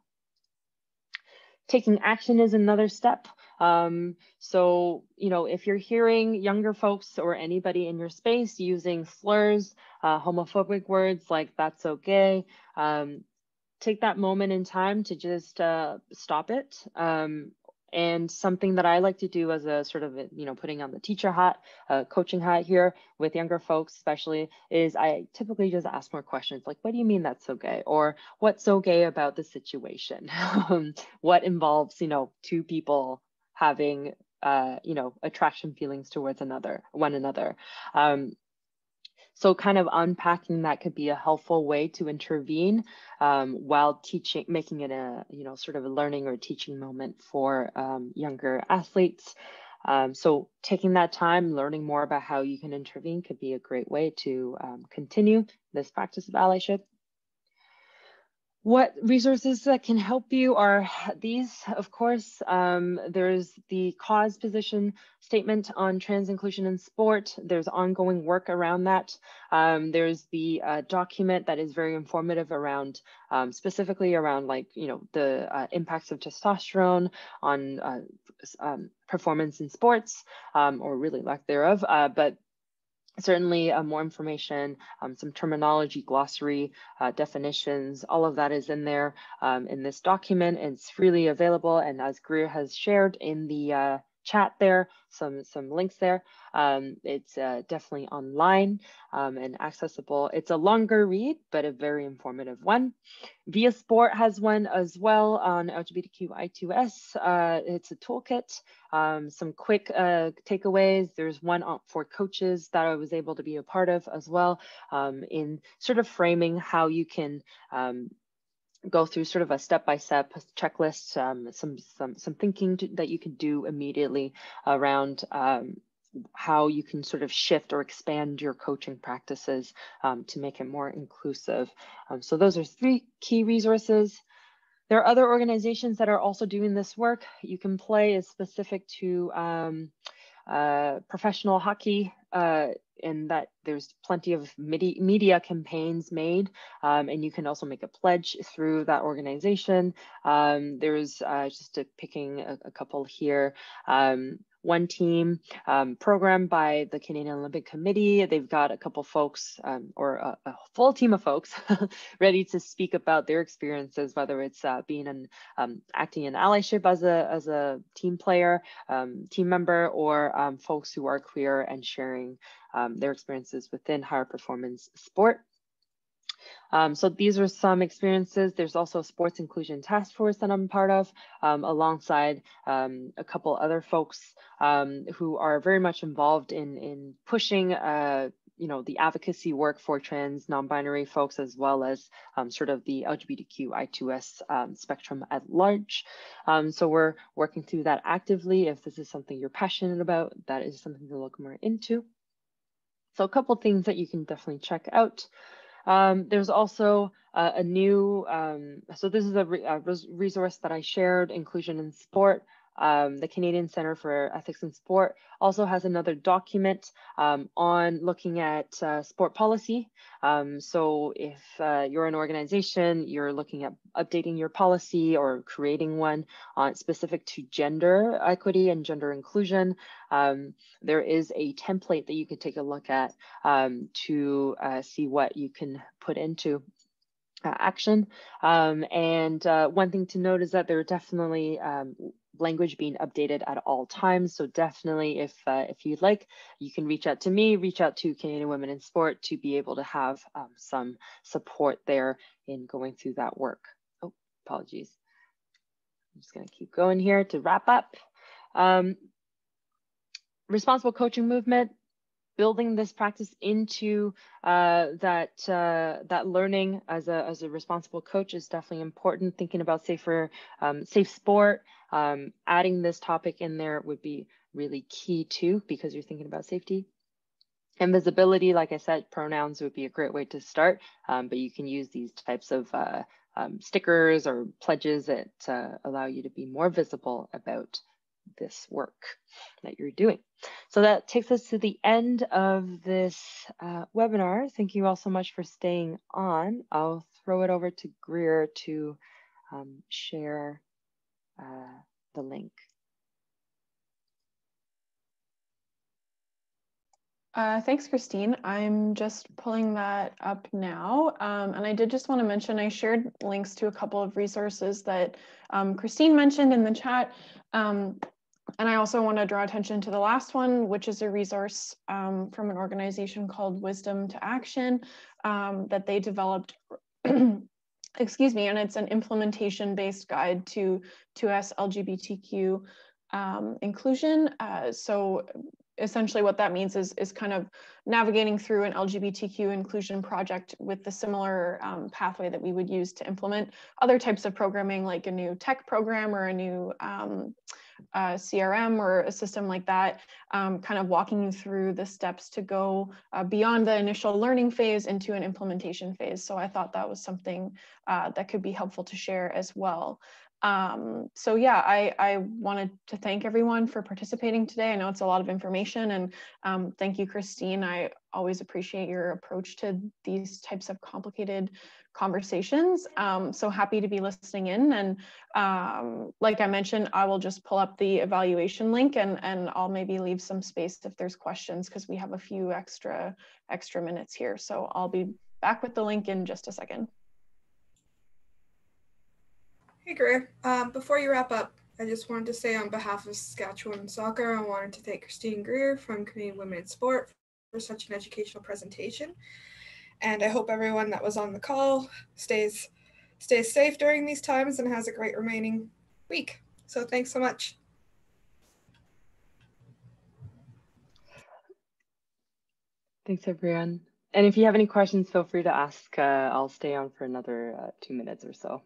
[SPEAKER 2] Taking action is another step. Um, so, you know, if you're hearing younger folks or anybody in your space using slurs, uh, homophobic words like that's okay, um, take that moment in time to just uh, stop it. Um, and something that I like to do as a sort of, you know, putting on the teacher hat, uh, coaching hat here with younger folks, especially, is I typically just ask more questions like, what do you mean that's so gay? Or what's so gay about the situation? Um, what involves, you know, two people having, uh, you know, attraction feelings towards another, one another? Um, so kind of unpacking that could be a helpful way to intervene um, while teaching, making it a, you know, sort of a learning or teaching moment for um, younger athletes. Um, so taking that time, learning more about how you can intervene could be a great way to um, continue this practice of allyship. What resources that can help you are these, of course, um, there's the CAAWS position statement on trans inclusion in sport. There's ongoing work around that. Um, there's the uh, document that is very informative around, um, specifically around like, you know, the uh, impacts of testosterone on uh, um, performance in sports um, or really lack thereof. Uh, but certainly uh, more information, um, some terminology, glossary, uh, definitions, all of that is in there um, in this document. It's freely available. And as Greer has shared in the uh, chat there, some, some links there. Um, it's uh, definitely online um, and accessible. It's a longer read, but a very informative one. viaSport has one as well on LGBTQI2S. Uh, it's a toolkit, um, some quick uh, takeaways. There's one for coaches that I was able to be a part of as well um, in sort of framing how you can um, go through sort of a step-by-step checklist, um, some some some thinking to, that you can do immediately around um, how you can sort of shift or expand your coaching practices um, to make it more inclusive. Um, so those are three key resources. There are other organizations that are also doing this work. You can play is specific to um, uh, professional hockey uh, in that there's plenty of media campaigns made, um, and you can also make a pledge through that organization. Um, there's uh, just a, picking a, a, couple here. Um, one team um, program by the Canadian Olympic Committee. They've got a couple folks um, or a, a, full team of folks ready to speak about their experiences, whether it's uh, being an um, acting in allyship as a as a team player, um, team member, or um, folks who are queer and sharing um, their experiences within higher performance sport. Um, so these are some experiences. There's also a sports inclusion task force that I'm part of, um, alongside um, a couple other folks um, who are very much involved in, in pushing uh, you know, the advocacy work for trans, non-binary folks, as well as um, sort of the LGBTQ I2S um, spectrum at large. So we're working through that actively. If this is something you're passionate about, that is something to look more into. So a couple things that you can definitely check out. Um, there's also uh, a new, um, so this is a, re a, resource that I shared, Inclusion in Sport. Um, the Canadian Center for Ethics in Sport also has another document um, on looking at uh, sport policy. Um, so if uh, you're an organization, you're looking at updating your policy or creating one on specific to gender equity and gender inclusion, um, there is a template that you can take a look at um, to uh, see what you can put into uh, action. Um, and uh, one thing to note is that there are definitely um, language being updated at all times. So definitely if, uh, if you'd like, you can reach out to me, reach out to Canadian Women in Sport to be able to have um, some support there in going through that work. Oh, apologies. I'm just gonna keep going here to wrap up. Um, responsible coaching movement, building this practice into uh, that uh, that learning as a as a responsible coach is definitely important. Thinking about safer um, safe sport, um, adding this topic in there would be really key too because you're thinking about safety. And visibility, like I said, pronouns would be a great way to start, um, but you can use these types of uh, um, stickers or pledges that uh, allow you to be more visible about this work that you're doing. So that takes us to the end of this uh, webinar. Thank you all so much for staying on. I'll throw it over to Greer to um, share uh, the link.
[SPEAKER 3] Uh, thanks, Christine. I'm just pulling that up now. Um, and I did just want to mention, I shared links to a couple of resources that um, Christine mentioned in the chat. Um, and I also want to draw attention to the last one, which is a resource um, from an organization called Wisdom to Action um, that they developed. excuse me, and it's an implementation-based guide to to us LGBTQ um, inclusion. Uh, so essentially what that means is, is kind of navigating through an LGBTQ inclusion project with the similar um, pathway that we would use to implement other types of programming like a new tech program or a new um, uh, CRM or a system like that, um, kind of walking you through the steps to go uh, beyond the initial learning phase into an implementation phase. So I thought that was something uh, that could be helpful to share as well. Um, so yeah, I, I wanted to thank everyone for participating today. I know it's a lot of information and um, thank you, Christine. I always appreciate your approach to these types of complicated conversations. Um, so happy to be listening in. And um, like I mentioned, I will just pull up the evaluation link and, and I'll maybe leave some space if there's questions because we have a few extra, extra minutes here. So I'll be back with the link in just a second.
[SPEAKER 1] Hey, Greer. Um, before you wrap up, I just wanted to say on behalf of Saskatchewan Soccer, I wanted to thank Christine Greer from Canadian Women in Sport for such an educational presentation. And I hope everyone that was on the call stays stays safe during these times and has a great remaining week. So thanks so much.
[SPEAKER 2] Thanks, everyone. And if you have any questions, feel free to ask. Uh, I'll stay on for another uh, two minutes or so.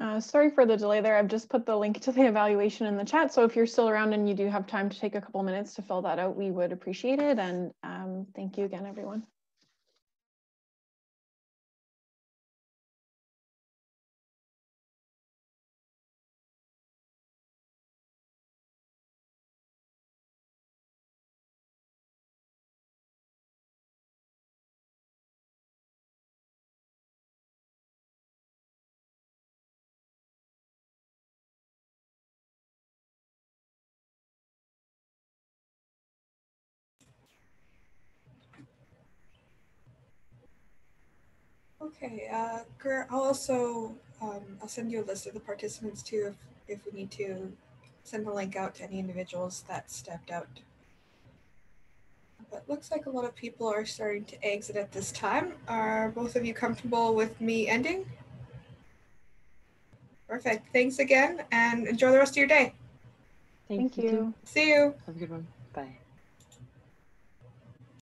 [SPEAKER 3] Uh, sorry for the delay there. I've just put the link to the evaluation in the chat. So if you're still around and you do have time to take a couple minutes to fill that out, we would appreciate it. And um, thank you again, everyone.
[SPEAKER 1] Okay, uh, Greer, I'll also, um, I'll send you a list of the participants too, if, if we need to send the link out to any individuals that stepped out. But looks like a lot of people are starting to exit at this time. Are both of you comfortable with me ending? Perfect. Thanks again and enjoy the rest of your day.
[SPEAKER 3] Thank you.
[SPEAKER 1] See you.
[SPEAKER 2] Have a good one. Bye.